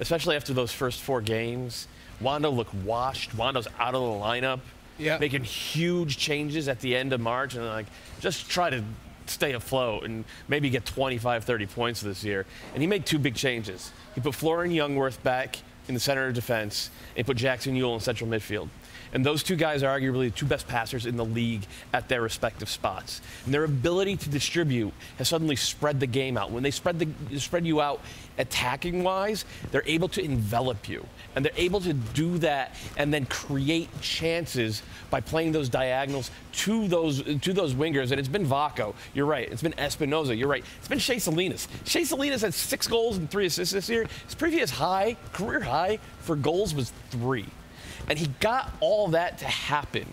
especially after those first four games, Wondo looked washed. Wondo's out of the lineup, Yeah. making huge changes at the end of March, and, like, just try to stay afloat and maybe get 25, 30 points this year. And he made two big changes. He put Florian Jungwirth back in the center of defense and put Jackson Yueill in central midfield. And those two guys are arguably the two best passers in the league at their respective spots. And their ability to distribute has suddenly spread the game out. When they spread the spread you out attacking wise, they're able to envelop you. And they're able to do that and then create chances by playing those diagonals to those to those wingers. And it's been Vako, you're right. It's been Espinoza, you're right. It's been Shea Salinas. Shea Salinas had six goals and three assists this year. His previous high, career high for goals was three. And he got all that to happen.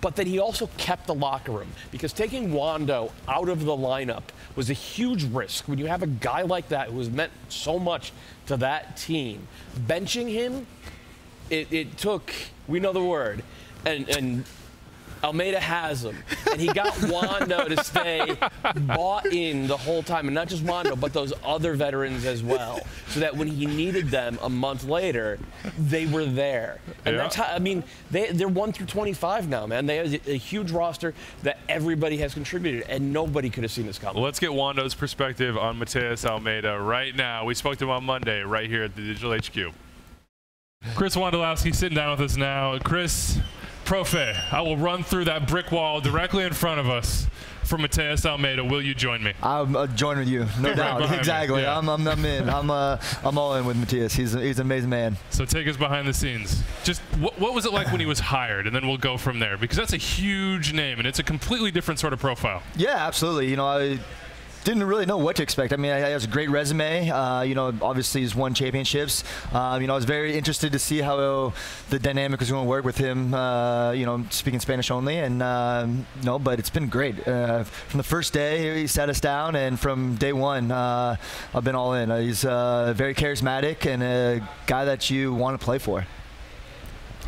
But then he also kept the locker room because taking Wondo out of the lineup was a huge risk when you have a guy like that who has meant so much to that team. Benching him, it, it took, we know the word, and, and Almeyda has him. And he got Wondo to stay bought in the whole time. And not just Wondo, but those other veterans as well. So that when he needed them a month later, they were there. And Yeah. that's how, I mean, they, they're 1 through 25 now, man. They have a huge roster that everybody has contributed, and nobody could have seen this coming. Let's get Wondo's perspective on Matias Almeyda right now. We spoke to him on Monday right here at the Digital HQ. Chris Wondolowski sitting down with us now. Chris, Profe, I will run through that brick wall directly in front of us for Matias Almeyda. Will you join me? I'm uh, joining with you, no Right doubt. Exactly. yeah. I'm, I'm, I'm in. I'm, uh, I'm all in with Matias. He's, he's an amazing man. So take us behind the scenes. Just what, what was it like when he was hired, and then we'll go from there because that's a huge name and it's a completely different sort of profile. Yeah, absolutely. You know, I didn't really know what to expect. I mean, he has a great resume. Uh, you know, obviously he's won championships. Um, you know, I was very interested to see how the dynamic was going to work with him. Uh, you know, speaking Spanish only, and um, no, but it's been great. Uh, from the first day, he sat us down, and from day one, uh, I've been all in. Uh, he's very charismatic and a guy that you want to play for.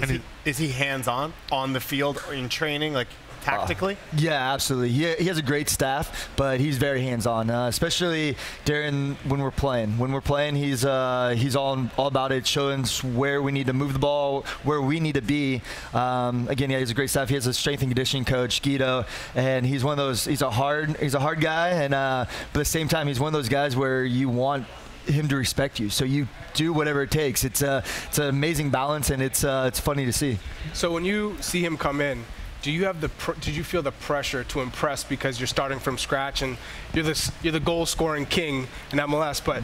Is he, is he hands-on on the field in training, like tactically? Yeah, absolutely. He, he has a great staff, but he's very hands-on, uh, especially during when we're playing. When we're playing, he's uh, he's all all about it, showing us where we need to move the ball, where we need to be. Um, again, yeah, he has a great staff. He has a strength and conditioning coach, Guido, and he's one of those. He's a hard he's a hard guy, and uh, but at the same time, he's one of those guys where you want him to respect you. So you do whatever it takes. It's a it's an amazing balance, and it's uh, it's funny to see. So when you see him come in, do you have the did you feel the pressure to impress because you're starting from scratch and you're the you're the goal scoring king in MLS, but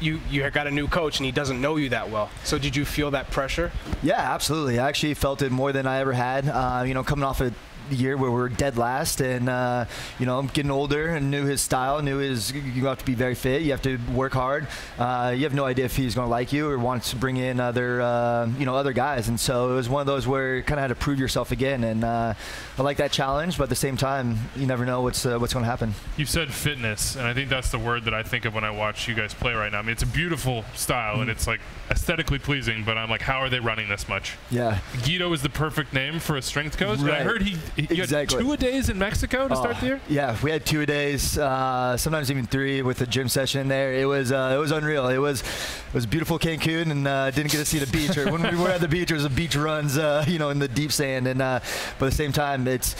you you got a new coach and he doesn't know you that well. So did you feel that pressure? Yeah, absolutely. I actually felt it more than I ever had. Uh, you know, coming off a year where we are dead last, and uh, you know, I'm getting older and knew his style, knew his. You have to be very fit. You have to work hard. Uh, you have no idea if he's going to like you or wants to bring in other, uh, you know, other guys. And so it was one of those where you kind of had to prove yourself again. And uh, I like that challenge, but at the same time, you never know what's uh, what's going to happen. You said fitness, and I think that's the word that I think of when I watch you guys play right now. I mean, it's a beautiful style and it's like aesthetically pleasing, but I'm like, how are they running this much? Yeah. Guido is the perfect name for a strength coach. And I heard he, Exactly. two a days in Mexico to start Oh, the year. Yeah, we had two a days, uh, sometimes even three with the gym session there. It was uh, it was unreal. It was it was beautiful Cancun, and uh, didn't get to see the beach. Or when we were at the beach, there was a beach runs, uh, you know, in the deep sand, and uh, but at the same time, it's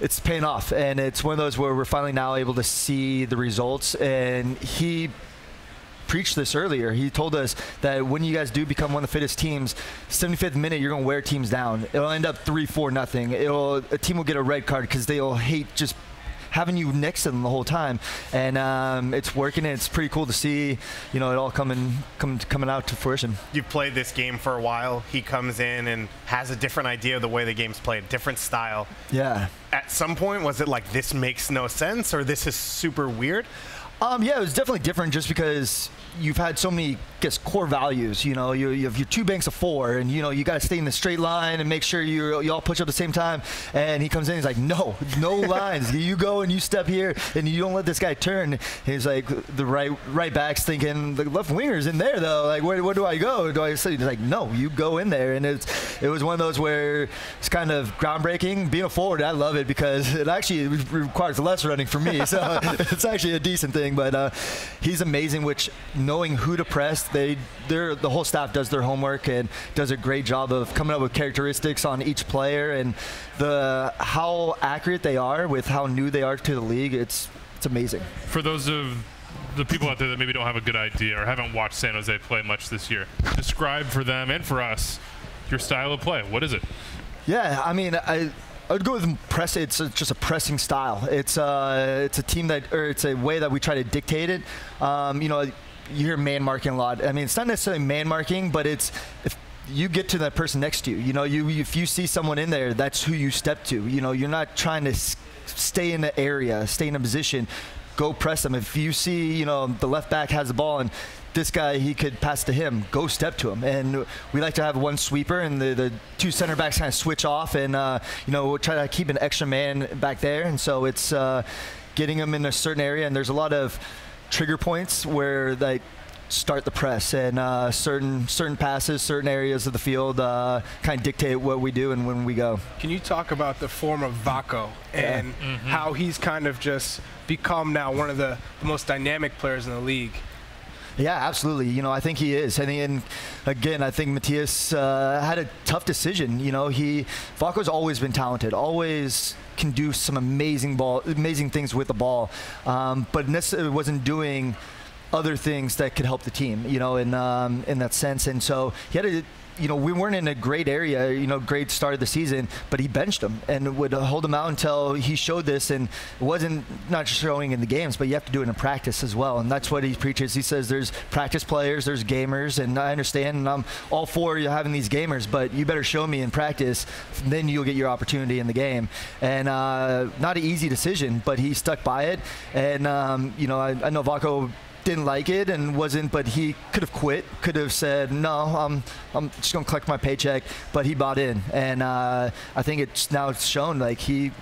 it's paying off, and it's one of those where we're finally now able to see the results. And he preached this earlier. He told us that when you guys do become one of the fittest teams, 75th minute you're going to wear teams down. It'll end up three, four, nothing. It'll a team will get a red card because they'll hate just having you next to them the whole time. And um, it's working. And it's pretty cool to see, you know, it all coming come, coming out to fruition. You've played this game for a while. He comes in and has a different idea of the way the game's played, different style. Yeah. At some point, was it like this makes no sense or this is super weird? Um, yeah, it was definitely different just because you've had so many, guess, core values. You know, you, you have your two banks of four, and you know you got to stay in the straight line and make sure you you all push up at the same time. And he comes in, he's like, no, no lines. you go and you step here, and you don't let this guy turn. He's like, the right right back's thinking the left winger's in there though. Like, where, where do I go? Do I say? He's like, no, you go in there. And it's it was one of those where it's kind of groundbreaking. Being a forward, I love it because it actually requires less running for me. So it's actually a decent thing. But uh, he's amazing, which knowing who to press, they they're, the whole staff does their homework and does a great job of coming up with characteristics on each player and the how accurate they are with how new they are to the league. It's it's amazing. For those of the people out there that maybe don't have a good idea or haven't watched San Jose play much this year, describe for them and for us your style of play. What is it? Yeah, I mean, I. I would go with press. It's a, just a pressing style. It's uh, it's a team that, or it's a way that we try to dictate it. Um, you know, you hear man marking a lot. I mean, it's not necessarily man marking, but it's if you get to that person next to you. You know, you if you see someone in there, that's who you step to. You know, you're not trying to stay in the area, stay in a position. Go press them. If you see, you know, the left back has the ball and this guy he could pass to him. Go step to him, and we like to have one sweeper, and the, the two center backs kind of switch off, and uh, you know we'll try to keep an extra man back there, and so it's uh, getting them in a certain area, and there's a lot of trigger points where they start the press, and uh, certain certain passes, certain areas of the field uh, kind of dictate what we do and when we go. Can you talk about the form of Vako and how he's kind of just become now one of the, the most dynamic players in the league? Yeah, absolutely. You know, I think he is. And, and again, I think Matias uh, had a tough decision. You know, he Vako's always been talented, always can do some amazing ball, amazing things with the ball, um, but necessarily wasn't doing other things that could help the team. You know, in um, in that sense. And so he had to you know, we weren't in a great area, you know, great start of the season, but he benched him and would hold him out until he showed this. And wasn't not just showing in the games, but you have to do it in practice as well. And that's what he preaches. He says there's practice players, there's gamers, and I understand, and I'm all for you having these gamers, but you better show me in practice, then you'll get your opportunity in the game. And uh, not an easy decision, but he stuck by it. And, um, you know, I, I know Vako didn't like it and wasn't, but he could have quit, could have said, no, I'm, I'm just going to collect my paycheck, but he bought in. And uh, I think it's now shown like he,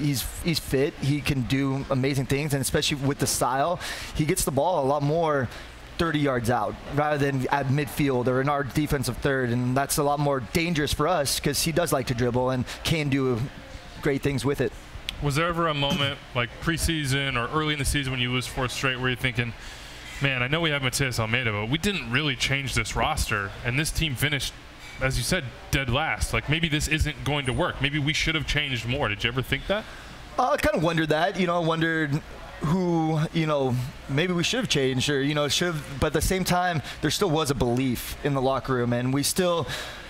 he's he's fit, he can do amazing things, and especially with the style, he gets the ball a lot more 30 yards out rather than at midfield or in our defensive third, and that's a lot more dangerous for us because he does like to dribble and can do great things with it. Was there ever a moment like preseason or early in the season when you lose four straight where you're thinking, man, I know we have Matias Almeyda, but we didn't really change this roster, and this team finished, as you said, dead last. Like maybe this isn't going to work. Maybe we should have changed more. Did you ever think that? Uh, I kind of wondered that. You know, I wondered who, you know, maybe we should have changed or, you know, should have, but at the same time, there still was a belief in the locker room, and we still.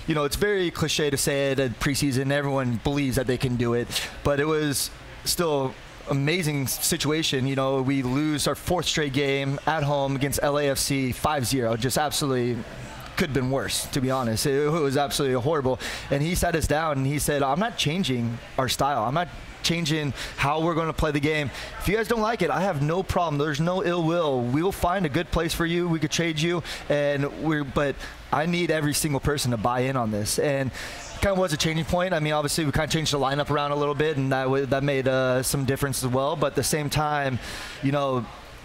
You know, it's very cliche to say it at preseason. Everyone believes that they can do it, but it was still amazing situation. You know, we lose our fourth straight game at home against LAFC 5-0. Just absolutely could have been worse, to be honest. It, it was absolutely horrible. And he sat us down and he said, I'm not changing our style. I'm not changing how we're going to play the game. If you guys don't like it, I have no problem. There's no ill will. We will find a good place for you. We could trade you, and we're. But I need every single person to buy in on this, and kind of was a changing point. I mean, obviously we kind of changed the lineup around a little bit, and that that made uh, some difference as well. But at the same time, you know.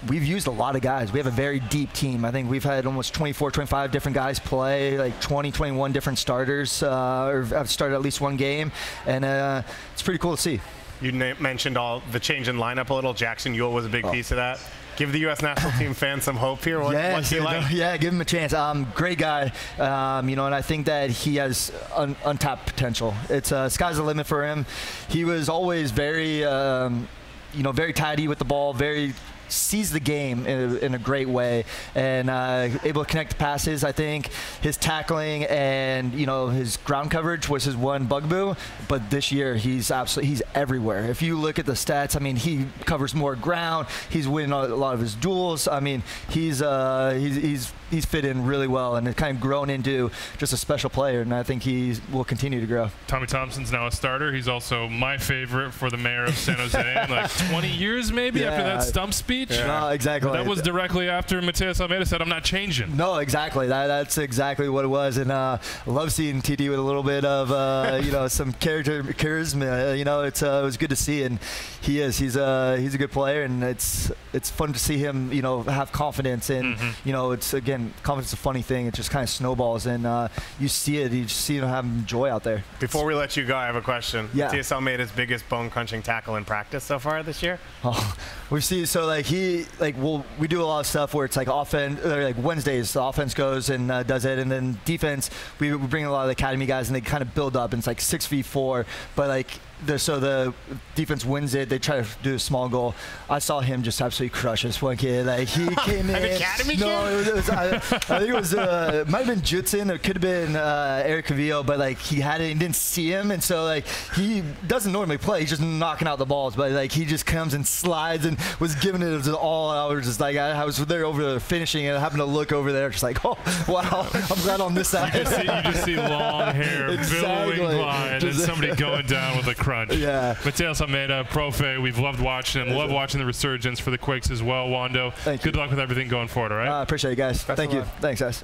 We've used a lot of guys. We have a very deep team. I think we've had almost 24, 25 different guys play, like 20, 21 different starters, uh, or have started at least one game, and uh, it's pretty cool to see. You mentioned all the change in lineup a little. Jackson Yueill was a big piece of that. Give the U.S. national team fans some hope here. What, what's he yeah, like? yeah, give him a chance. Um, great guy, um, you know, and I think that he has un- untapped potential. It's uh, sky's the limit for him. He was always very, um, you know, very tidy with the ball, very sees the game in a, in a great way and uh, able to connect passes. I think his tackling and you know his ground coverage was his one bugaboo, but this year he's absolutely he's everywhere. If you look at the stats, I mean he covers more ground. He's winning a lot of his duels. I mean he's uh, he's, he's he's fit in really well and has kind of grown into just a special player. And I think he will continue to grow. Tommy Thompson's now a starter. He's also my favorite for the mayor of San Jose in like 20 years, maybe after that stump speech. No, exactly. That was directly after Matias Almeyda said, "I'm not changing." No, exactly. That, that's exactly what it was, and uh, I love seeing TD with a little bit of uh, you know some character charisma. Uh, You know, it's uh, it was good to see, and he is. He's a he's a good player, and it's it's fun to see him. You know, have confidence, and Mm-hmm. you know, it's again confidence is a funny thing. It just kind of snowballs, and uh, you see it. You just see them having joy out there. Before we let you go, I have a question. Yeah. TSL made his biggest bone crunching tackle in practice so far this year. Oh, we see. So like he like we'll we do a lot of stuff where it's like offense like Wednesdays the offense goes and uh, does it, and then defense we, we bring a lot of the academy guys and they kind of build up and it's like six v four, but like. The, so the defense wins it. They try to do a small goal. I saw him just absolutely crush this one kid. Like he came in. academy no, kid? it was, it was, I, I think it was uh, it might have been Judson. It could have been uh, Eric Calvillo, but like he had it and didn't see him, and so like he doesn't normally play. He's just knocking out the balls, but like he just comes and slides and was giving it all. I was just like I, I was there over there finishing and I happened to look over there, just like oh wow, I'm glad on this side. You, see, you just see long hair Exactly. billowing by, and then somebody going down with a crunch. Yeah. Matias Almeyda, Profe, we've loved watching him. Love watching the resurgence for the Quakes as well, Wondo. Thank Good you. luck with everything going forward, all right? I appreciate you guys. Thank you. luck. Thanks, guys.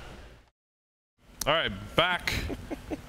All right, back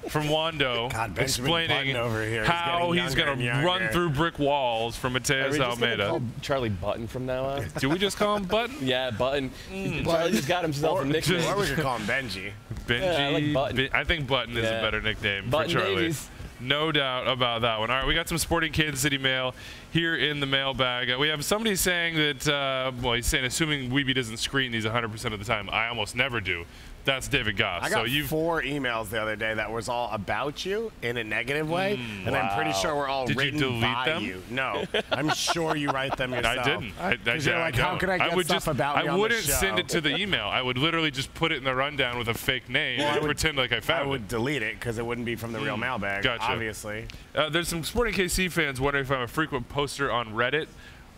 from Wondo God, explaining over here. How getting he's going to run through brick walls from Are Matias we just Almeyda. call Charlie Button from now on? Do we just call him Button? yeah, Button. Mm. Charlie just got himself a nickname. Or we could call him Benji. Benji. Yeah, I like Button. Ben- I think Button is a better nickname Button for Charlie. Davies. No doubt about that one. All right, we got some Sporting Kansas City mail here in the mailbag. We have somebody saying that, uh, well, he's saying, assuming Wiebe doesn't screen these 100% of the time, I almost never do. That's David Gass. I got so you've four emails the other day that was all about you in a negative way, and I'm pretty sure we're all Did you written delete by them? you. No, I'm sure you write them yourself. I didn't. I, I, 'Cause you're I like, how don't. could I get would stuff just, about me I on the wouldn't send it to the email. I would literally just put it in the rundown with a fake name and would- pretend like I I found it. would delete it because it wouldn't be from the real mailbag. Gotcha. Obviously. Uh, there's some Sporting KC fans wondering if I'm a frequent poster on Reddit.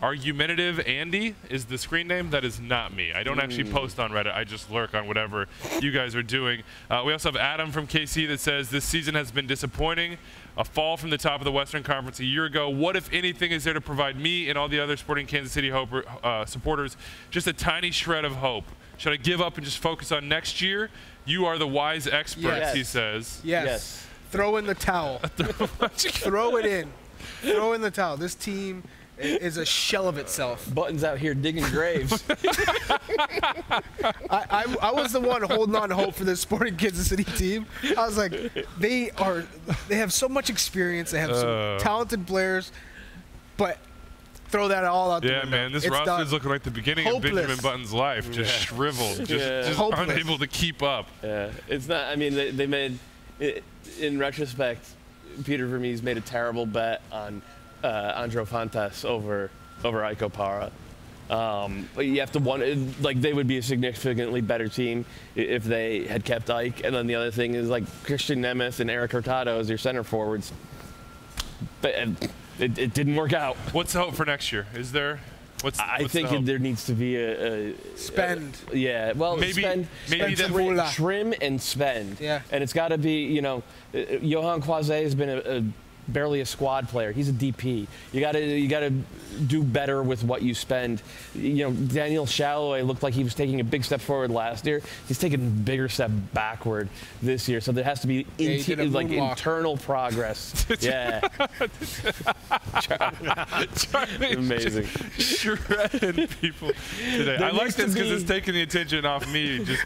Argumentative Andy is the screen name. That is not me. I don't actually post on Reddit. I just lurk on whatever you guys are doing. Uh, we also have Adam from KC that says this season has been disappointing. A fall from the top of the Western Conference a year ago. What, if anything, is there to provide me and all the other Sporting Kansas City hope, uh, supporters just a tiny shred of hope? Should I give up and just focus on next year? You are the wise experts, Yes. he says. Yes. Yes. Throw in the towel. Throw it in. Throw in the towel. This team i- is a shell of itself. Button's out here digging graves. I, I, I was the one holding on to hope for this Sporting Kansas City team. I was like, they are, they have so much experience. They have some Uh. talented players, but throw that all out Yeah, window. man, this It's roster done. is looking like the beginning Hopeless. of Benjamin Button's life, just shriveled, just, Yeah. just Hopeless. unable to keep up. Yeah, it's not. I mean, they, they made. i in retrospect, Peter Vermes made a terrible bet on uh, Andreu Fontàs over over Ike Opara. Um, but you have to wonder, like they would be a significantly better team if they had kept Ike. And then the other thing is like Krisztian Nemeth and Erik Hurtado as your center forwards. But it, it didn't work out. What's the hope for next year? Is there? What's I what's think the hope? there needs to be a, a Spend. yeah, well, Maybe- spend, maybe spend trim, trim and spend. Yeah. And it's got to be, you know, uh, uh, Yohan Croizet has been a, a barely a squad player. He's a DP. You got to you got to do better with what you spend. You know, Daniel Salloi looked like he was taking a big step forward last year. He's taking a bigger step backward this year. So there has to be Yeah, inti- did like moonwalk. internal progress. yeah. Charlie Amazing. just shredding people today. There I like this because be- it's taking the attention off me, just,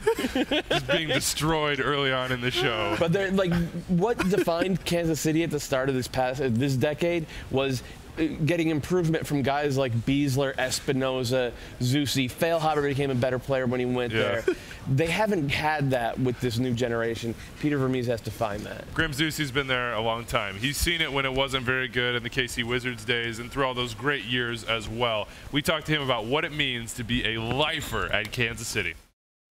just being destroyed early on in the show. But they're like, what defined Kansas City at the start of this past uh, this decade was uh, getting improvement from guys like Besler, Espinoza, Zusi. Feilhaber became a better player when he went Yeah. there. They haven't had that with this new generation. Peter Vermes has to find that. Graham Zusi's been there a long time. He's seen it when it wasn't very good in the KC Wizards days and through all those great years as well. We talked to him about what it means to be a lifer at Kansas City.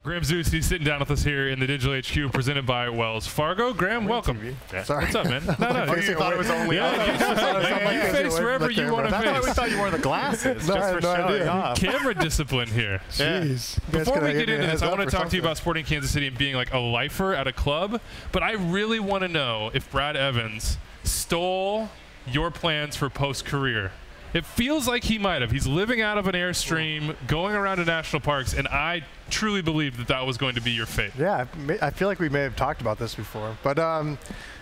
Graham Zusi, he's sitting down with us here in the Digital HQ presented by Wells Fargo. Graham, welcome. Yeah. Sorry. What's up, man? No, no. You thought it was only Yeah, us. you- I thought it you face wherever you wanna camera. I thought face. we thought you wore the glasses No, just for no showing idea. off. Camera discipline here. Yeah. Jeez. Before we get given me a into this, I want to talk to you about Sporting Kansas City and being like a lifer at a club. But I really want to know if Brad Evans stole your plans for post career. It feels like he might have. He's living out of an airstream, going around to national parks, and I truly believe that that was going to be your fate. Yeah, I feel like we may have talked about this before, but um,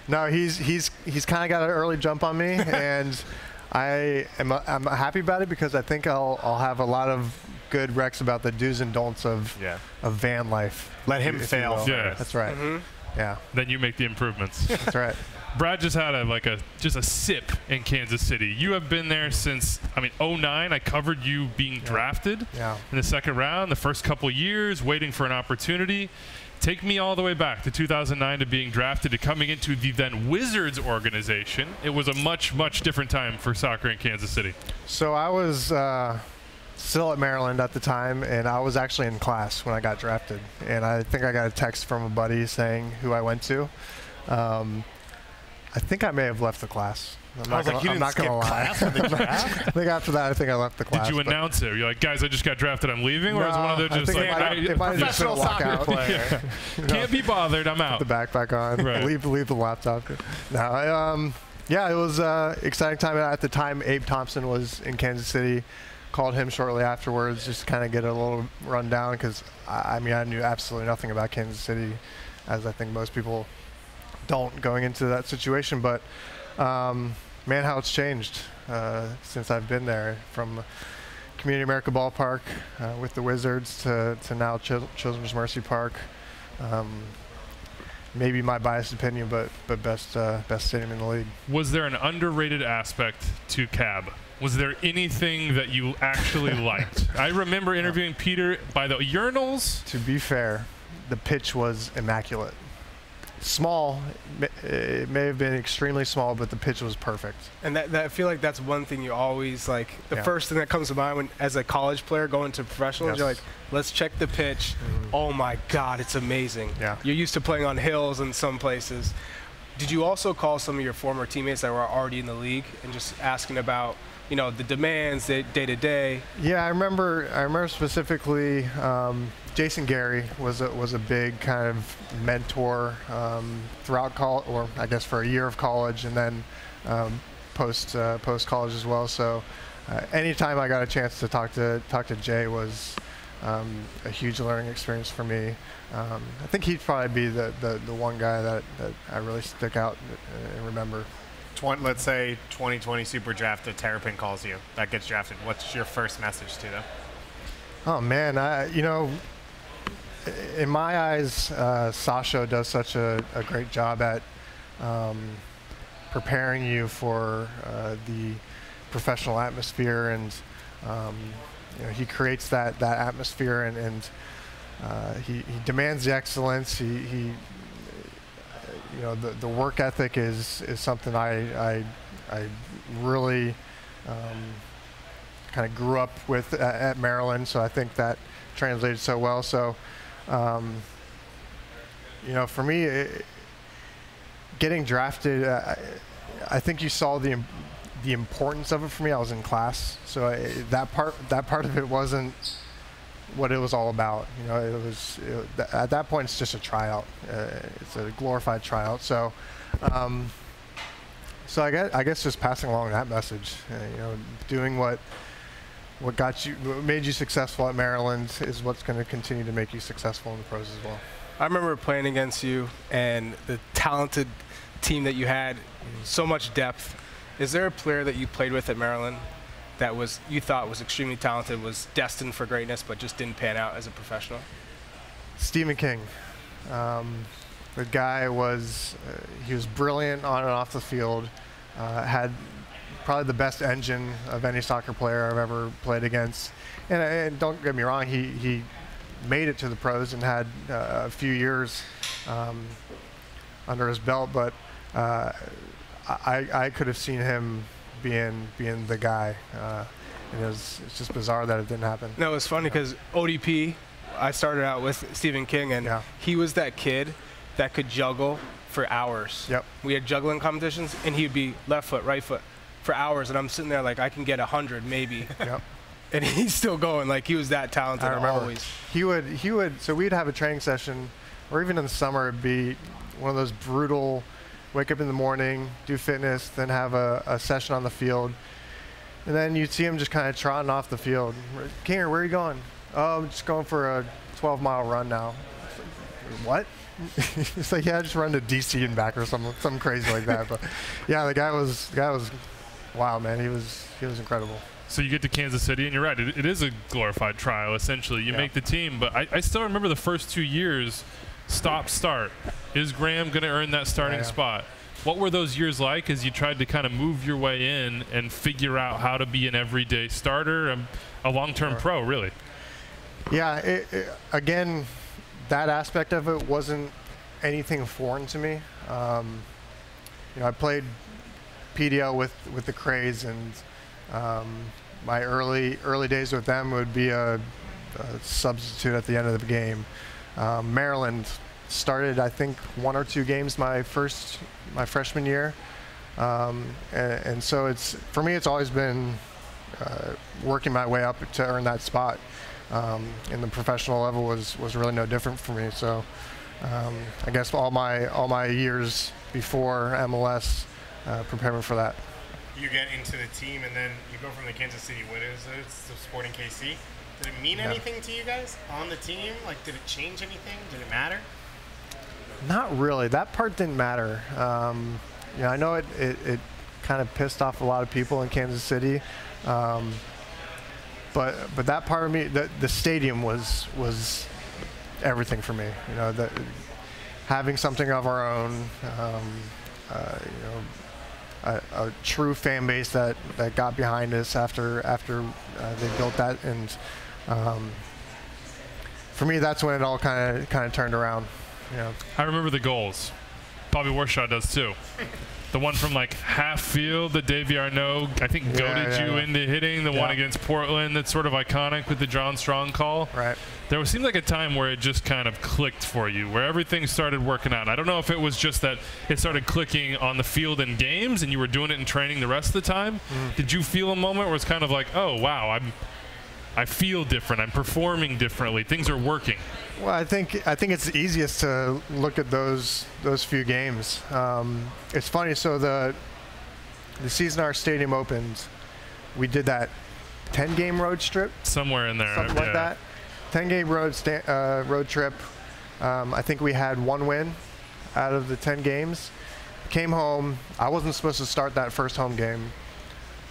no, he's he's he's kind of got an early jump on me, and I am I'm happy about it because I think I'll I'll have a lot of good recs about the do's and don'ts of Yeah. of van life. Let him fail. Yeah. that's right. Yeah, Then you make the improvements. that's right. Brad just had a like a just a sip in Kansas City. You have been there since I mean 09. I covered you being drafted Yeah. in the second round, the first couple years waiting for an opportunity. Take me all the way back to 2009 to being drafted to coming into the then Wizards organization. It was a much much different time for soccer in Kansas City. So I was uh, still at Maryland at the time, and I was actually in class when I got drafted. And I think I got a text from a buddy saying who I went to. Um, I think I may have left the class. I'm I was not like, gonna, you I'm didn't skip lie. class for the draft? I think after that, I think I left the class. Did you announce it? You're like, guys, I just got drafted. I'm leaving, or No, is one of those I just think like, it might have- I- it might have just been a Professional soccer player. can't be bothered. I'm out. Put the backpack on. Right. Leave leave the laptop. No, I, um, yeah, it was uh, exciting time at the time. Abe Thompson was in Kansas City. Called him shortly afterwards, just to kind of get a little rundown because I, I mean I knew absolutely nothing about Kansas City, as I think most people don't going into that situation. But um, man, how it's changed uh, since I've been there from. Community America Ballpark uh, with the Wizards to, to now Chil- Children's Mercy Park. Um, maybe my biased opinion, but but best uh, best stadium in the league. Was there an underrated aspect to Cab? Was there anything that you actually liked? I remember interviewing Peter by the urinals. To be fair, the pitch was immaculate. Small, it may have been extremely small, but the pitch was perfect. And that, that I feel like that's one thing you always like. The Yeah. first thing that comes to mind when, as a college player going to professionals, you're like, let's check the pitch. Mm-hmm. Oh my God, it's amazing. Yeah. You're used to playing on hills in some places. Did you also call some of your former teammates that were already in the league and just asking about, you know, the demands that day to day? Yeah, I remember. I remember specifically. Um, Jason Garey was a, was a big kind of mentor um, throughout college, or I guess for a year of college, and then um, post uh, post college as well. So, uh, anytime I got a chance to talk to talk to Jay was um, a huge learning experience for me. Um, I think he'd probably be the, the, the one guy that, that I really stick out and remember. Twen- let's say 2020 Super Draft, a Terrapin calls you. That gets drafted. What's your first message to them? Oh man, I you know, in my eyes, uh, Sasho does such a, a great job at um, preparing you for uh, the professional atmosphere, and um, you know, he creates that that atmosphere, and, and uh, he, he demands the excellence. He, he you know, the, the work ethic is is something I I, I really. Um, kind of grew up with uh, at Maryland, so I think that translated so well. So, um, you know, for me, it, getting drafted, uh, I, I think you saw the the importance of it for me. I was in class, so I, that part that part of it wasn't what it was all about. You know, it was it, th- at that point it's just a tryout. Uh, it's a glorified tryout. So. Um, so I guess, I guess just passing along that message, uh, you know, doing what what got you, what made you successful at Maryland is what's going to continue to make you successful in the pros as well. I remember playing against you and the talented team that you had, so much depth. Is there a player that you played with at Maryland that was you thought was extremely talented, was destined for greatness, but just didn't pan out as a professional? Stephen King, um, the guy was uh, he was brilliant on and off the field. Uh, had probably the best engine of any soccer player I've ever played against. And, and don't get me wrong, he he made it to the pros and had uh, a few years um, under his belt, but uh, I I could have seen him being being the guy. Uh, and it was, it's just bizarre that it didn't happen. No, it was funny because ODP I started out with Stephen King, and Yeah. he was that kid that could juggle for hours. Yep. We had juggling competitions, and he'd be left foot, right foot for hours, and I'm sitting there like I can get a hundred maybe, Yep. and he's still going. Like he was that talented I remember. always. He would he would so we'd have a training session, or even in the summer it'd be one of those brutal. Wake up in the morning, do fitness, then have a, a session on the field, and then you'd see him just kind of trotting off the field. Kinger, where are you going? Oh, I'm just going for a 12 mile run now. What? It's like, yeah, I just run to DC and back or something, something crazy like that. But yeah, the guy was, the guy was, wow, man, he was, he was incredible. So you get to Kansas City, and you're right. It, it is a glorified trial, essentially. You Yeah. make the team, but I, I still remember the first two years, stop, start. Is Graham going to earn that starting spot? What were those years like as you tried to kind of move your way in and figure out how to be an everyday starter, a long-term pro, really? Yeah, it, it, again, that aspect of it wasn't anything foreign to me. Um, you know, I played PDL with with the Crays, and um, my early early days with them would be a, a substitute at the end of the game. Um, Maryland started, I think, one or two games my first my freshman year, um, and, and so it's for me, it's always been uh, working my way up to earn that spot. Um, and the professional level was, was really no different for me. So um, I guess all my all my years before MLS uh, prepared me for that. You get into the team, and then you go from the Kansas City Wizards to Sporting KC. Did it mean Yeah. anything to you guys on the team? Like, did it change anything? Did it matter? Not really. That part didn't matter. Um, you know, I know it, it, it kind of pissed off a lot of people in Kansas City. Um, but but that part of me, the, the stadium was was everything for me. You know, that having something of our own, um, uh, you know, a, a true fan base that, that got behind us after after uh, they built that, and um, for me, that's when it all kind of kind of turned around. You know, I remember the goals. Bobby Warshaw does too. The one from like half field that Davey Arnaud, I think, Yeah, goaded yeah, you yeah. into hitting. The one against Portland that's sort of iconic with the John Strong call. right. There was, seemed like a time where it just kind of clicked for you, where everything started working out. I don't know if it was just that it started clicking on the field in games and you were doing it in training the rest of the time. Mm-hmm. Did you feel a moment where it's kind of like, oh wow, I'm, I feel different. I'm performing differently. Things are working. Well, I think I think it's easiest to look at those those few games. Um, it's funny. So the the season our stadium opened, we did that 10 game road strip, Somewhere in there. something yeah. like that. 10 game road sta- uh, road trip. Um, I think we had one win out of the 10 games. Came home. I wasn't supposed to start that first home game.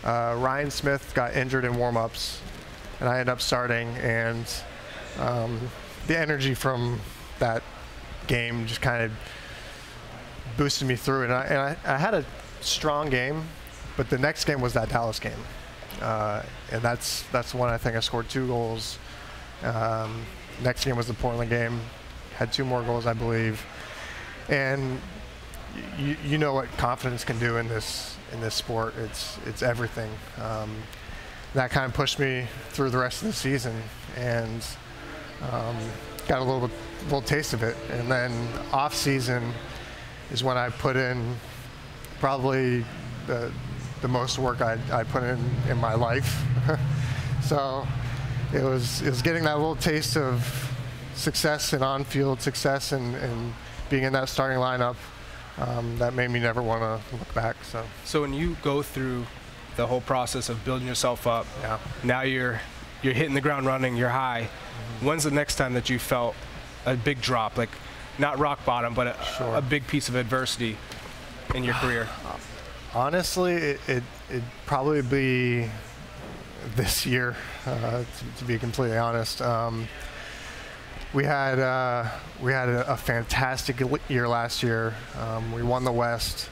Uh, Ryan Smith got injured in warmups, and I ended up starting. And um, the energy from that game just kind of boosted me through. And I, and I, I had a strong game, but the next game was that Dallas game, uh, and that's that's when I think I scored two goals. Um, next game was the Portland game, had two more goals, I believe, and you, you know what confidence can do in this in this sport. It's it's everything. Um, that kind of pushed me through the rest of the season, and um, got a little little taste of it. And then off season is when I put in probably the the most work I I put in in my life. so it was it was getting that little taste of success and on-field success and, and being in that starting lineup um, that made me never want to look back. So So when you go through the whole process of building yourself up, yeah. now you're you're hitting the ground running, you're high. When's the next time that you felt a big drop, like not rock bottom, but a, Sure. a big piece of adversity in your career? Honestly, it, it, it'd probably be this year, uh, to, to be completely honest. Um, we had uh, we had a, a fantastic year last year. Um, we won the West,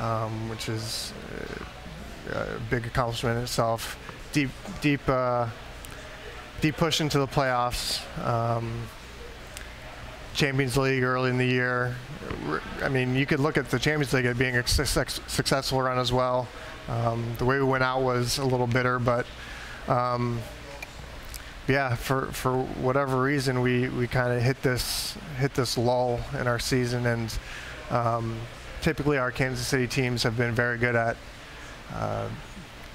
um, which is uh, a big accomplishment in itself. Deep, deep, uh, deep push into the playoffs. Um, Champions League early in the year. I mean, you could look at the Champions League as being a successful run as well. Um, the way we went out was a little bitter, but um, yeah, for for whatever reason, we, we kind of hit this hit this lull in our season, and um, typically our Kansas City teams have been very good at uh,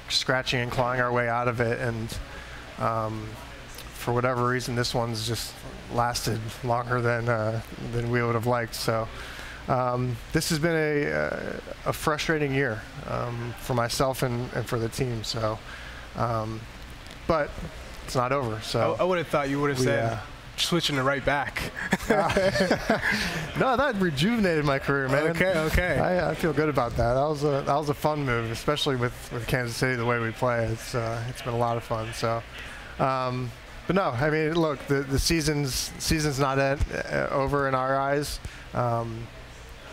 scratching and clawing our way out of it, and um, for whatever reason, this one's just lasted longer than uh, than we would have liked. So. Um, this has been a, uh, a frustrating year um, for myself and, and for the team. So, um, but it's not over. I, So I would have thought you would have said uh, switching to right back. no, that rejuvenated my career, man. Okay, okay. I, I feel good about that. That was a that was a fun move, especially with, with Kansas City the way we play. It's uh, it's been a lot of fun. So, um, but no, I mean, look, the the season's season's not at, uh, over in our eyes. Um,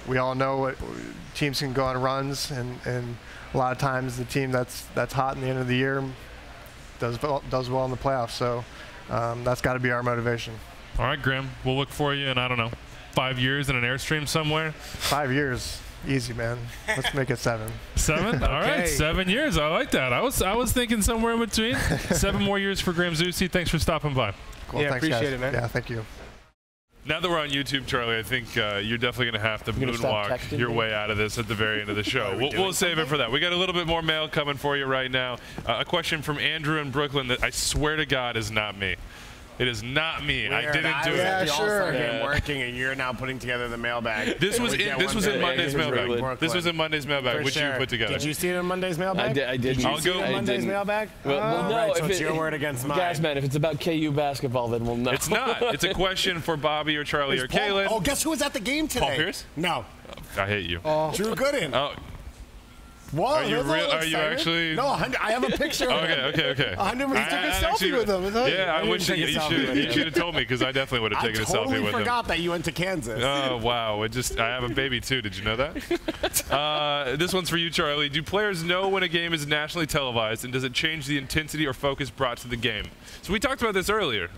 we all know what teams can go on runs, and, and a lot of times the team that's that's hot in the end of the year does well, does well in the playoffs. So um, that's got to be our motivation. All right, Graham. We'll look for you in I don't know five years in an airstream somewhere. Five years, easy, man. Let's make it seven. Seven. All right, Okay. seven years. I like that. I was I was thinking somewhere in between. Seven more years for Graham Zusi. Thanks for stopping by. Cool. Yeah, Thanks, appreciate guys. it, man. Yeah, thank you. Now that we're on YouTube, Charlie, I think uh, you're definitely going to have to moonwalk your me? way out of this at the very end of the show. we'll we'll save it for that. We got a little bit more mail coming for you right now. Uh, a question from Andrew in Brooklyn that I swear to God is not me. It is not me. I didn't do it. at the Yeah, sure. game Yeah. working, and you're now putting together the mailbag. This was in, this was in. Monday's mailbag. Brooklyn. This was in Monday's mailbag, For which sure. you put together. Did you see it in Monday's mailbag? I did. I did. Did you I'll see go- it in Monday's didn't. mailbag? Well, well, oh, no, right, so if it's it- your word against mine. Gas man, if it's about KU basketball, then we'll know. It's not. It's a question for Bobby or Charlie or Is Paul- Kaylin. Oh, guess who was at the game today? Paul Pierce? No. I hate you. Drew Gooden. Oh, Whoa, Are you real- are you actually- No, I have a picture of okay, him. okay, okay. 100 I- he took a I selfie actually- with him, I Yeah, I, I wish you, you should you should have told me because I definitely would have taken a selfie with him. I forgot that you went to Kansas. Oh wow! It just I have a baby too. Did you know that? uh, this one's for you, Charlie. Do players know when a game is nationally televised, and does it change the intensity or focus brought to the game? So we talked about this earlier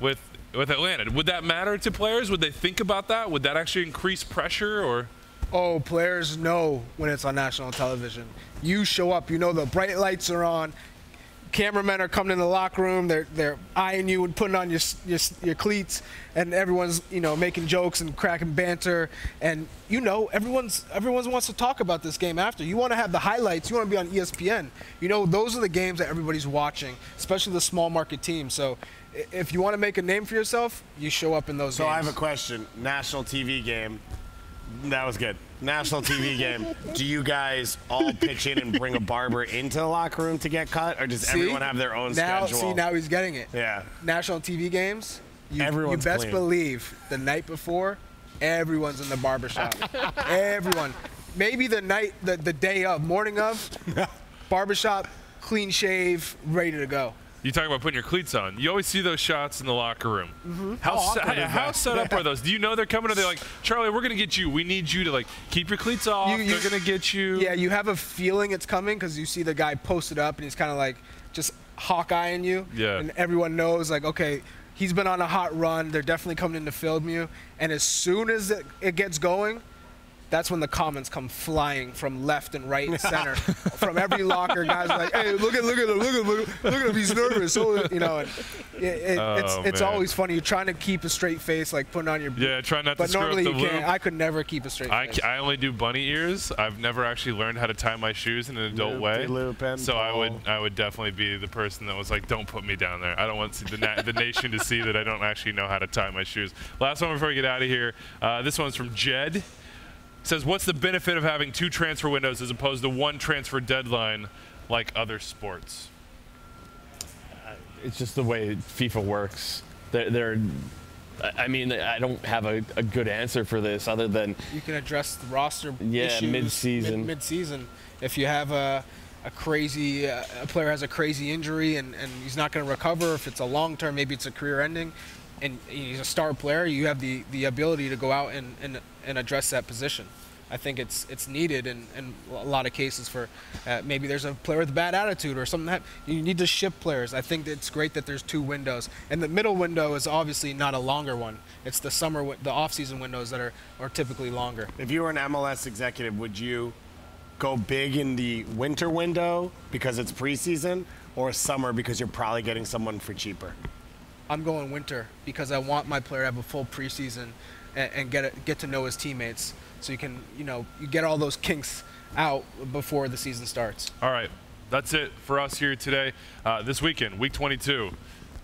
with with Atlanta. Would that matter to players? Would they think about that? Would that actually increase pressure or? Oh, players know when it's on national television. You show up, you know the bright lights are on. Cameramen are coming in the locker room. They're they're eyeing you and putting on your your, your cleats, and everyone's you know making jokes and cracking banter. And you know everyone's everyone wants to talk about this game after. You want to have the highlights. You want to be on ESPN. You know those are the games that everybody's watching, especially the small market teams. So if you want to make a name for yourself, you show up in those So games. I have a question. National TV game. That was good. National TV game. Do you guys all pitch in and bring a barber into the locker room to get cut, or does See? everyone have their own now, schedule? See, now he's getting it. yeah. national TV games, you, you best clean. believe the night before, everyone's in the barbershop. Everyone. Maybe the night, the, the day of, morning of, barbershop, clean shave, ready to go. You talk about putting your cleats on. You always see those shots in the locker room. Mm-hmm. How, How se- how set up are those? Do you know they're coming? Or they're like, Charlie, we're gonna get you. We need you to like keep your cleats off. You- you- they're gonna get you. Yeah, you have a feeling it's coming because you see the guy posted up and he's kind of like just hawkeyeing you. Yeah. And everyone knows, like, okay, he's been on a hot run. They're definitely coming in to film you. And as soon as it, it gets going, that's when the comments come flying from left and right and center, from every locker. Guys are like, "Hey, look at, look at him, look at him, look at, look at him. He's nervous." So, you know, and it, it, it's Oh, it's man. always funny. You're trying to keep a straight face, like putting on your. Yeah, try not to But screw up normally the you loop. can't. I could never keep a straight I, face. I only do bunny ears. I've never actually learned how to tie my shoes in an adult way. Loop-de-loop and So I would. I would definitely be the person that was like, don't put me down there. I don't want the, na- the nation to see that I don't actually know how to tie my shoes. Last one before we get out of here. Uh, this one's from Jed. Says, what's the benefit of having two transfer windows as opposed to one transfer deadline like other sports? it's just the way FIFA works. They're, they're I I mean, I don't have a, a good answer for this other than you can address the roster Yeah, issues mid-season. Mid, season if you have a, a crazy uh, a player has a crazy injury and, and he's not going to recover if it's a long term maybe it's a career ending and he's a star player you have the, the ability to go out and, and, and address that position I think it's it's needed in, in a lot of cases for uh, maybe there's a player with a bad attitude or something that you need to ship players. I think it's great that there's two windows, and the middle window is obviously not a longer one. It's the summer, the off-season windows that are are typically longer. If you were an MLS executive, would you go big in the winter window because it's preseason, or summer because you're probably getting someone for cheaper? I'm going winter because I want my player to have a full preseason and, and get it, get to know his teammates, so you can you know you get all those kinks out before the season starts. All right, that's it for us here today. Uh, this weekend, week 22.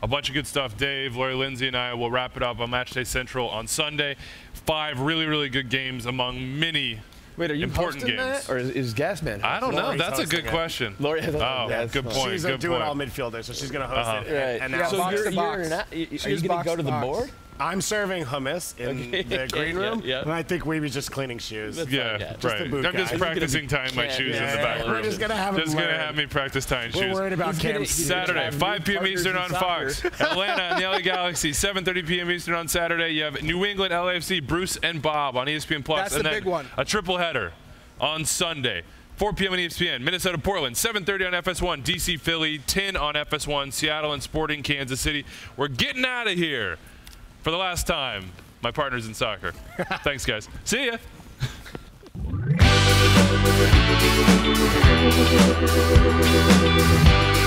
A bunch of good stuff. Dave, Lori Lindsey, and I will wrap it up on Matchday Central on Sunday. Five really, really good games among many Wait, are you important hosting games. that, or is, is Gasman? I don't know. Lori's That's a good it. question. Lori has Oh, that's good fine. point. She's good doing point. all midfielder, so she's going to host Uh-huh. it. Right. And, and Yeah, now so box you're, to box. you're not, are you going to go to to the box. board? I'm serving hummus in Okay. the green room, yeah. and I think we were just cleaning shoes. That's Yeah, fine, yeah. Just the right. boot I'm just guy. practicing tying my Yeah, shoes in yeah, the back yeah. room. We're just gonna have him Just gonna learn. have me practice tying We're shoes. worried about He's gonna- Cam's he's Saturday, 5 p.m. Eastern on. Fox. Atlanta and the LA Galaxy, 7:30 p.m. Eastern on Saturday. You have New England LAFC, Bruce and Bob on ESPN Plus, That's and the then big one. a triple header on Sunday. 4 p.m. on ESPN. Minnesota, Portland, 7:30 on FS1. DC, Philly, 10 on FS1. Seattle and Sporting Kansas City. We're getting out of here for the last time. My partners in soccer. Thanks, guys. See ya.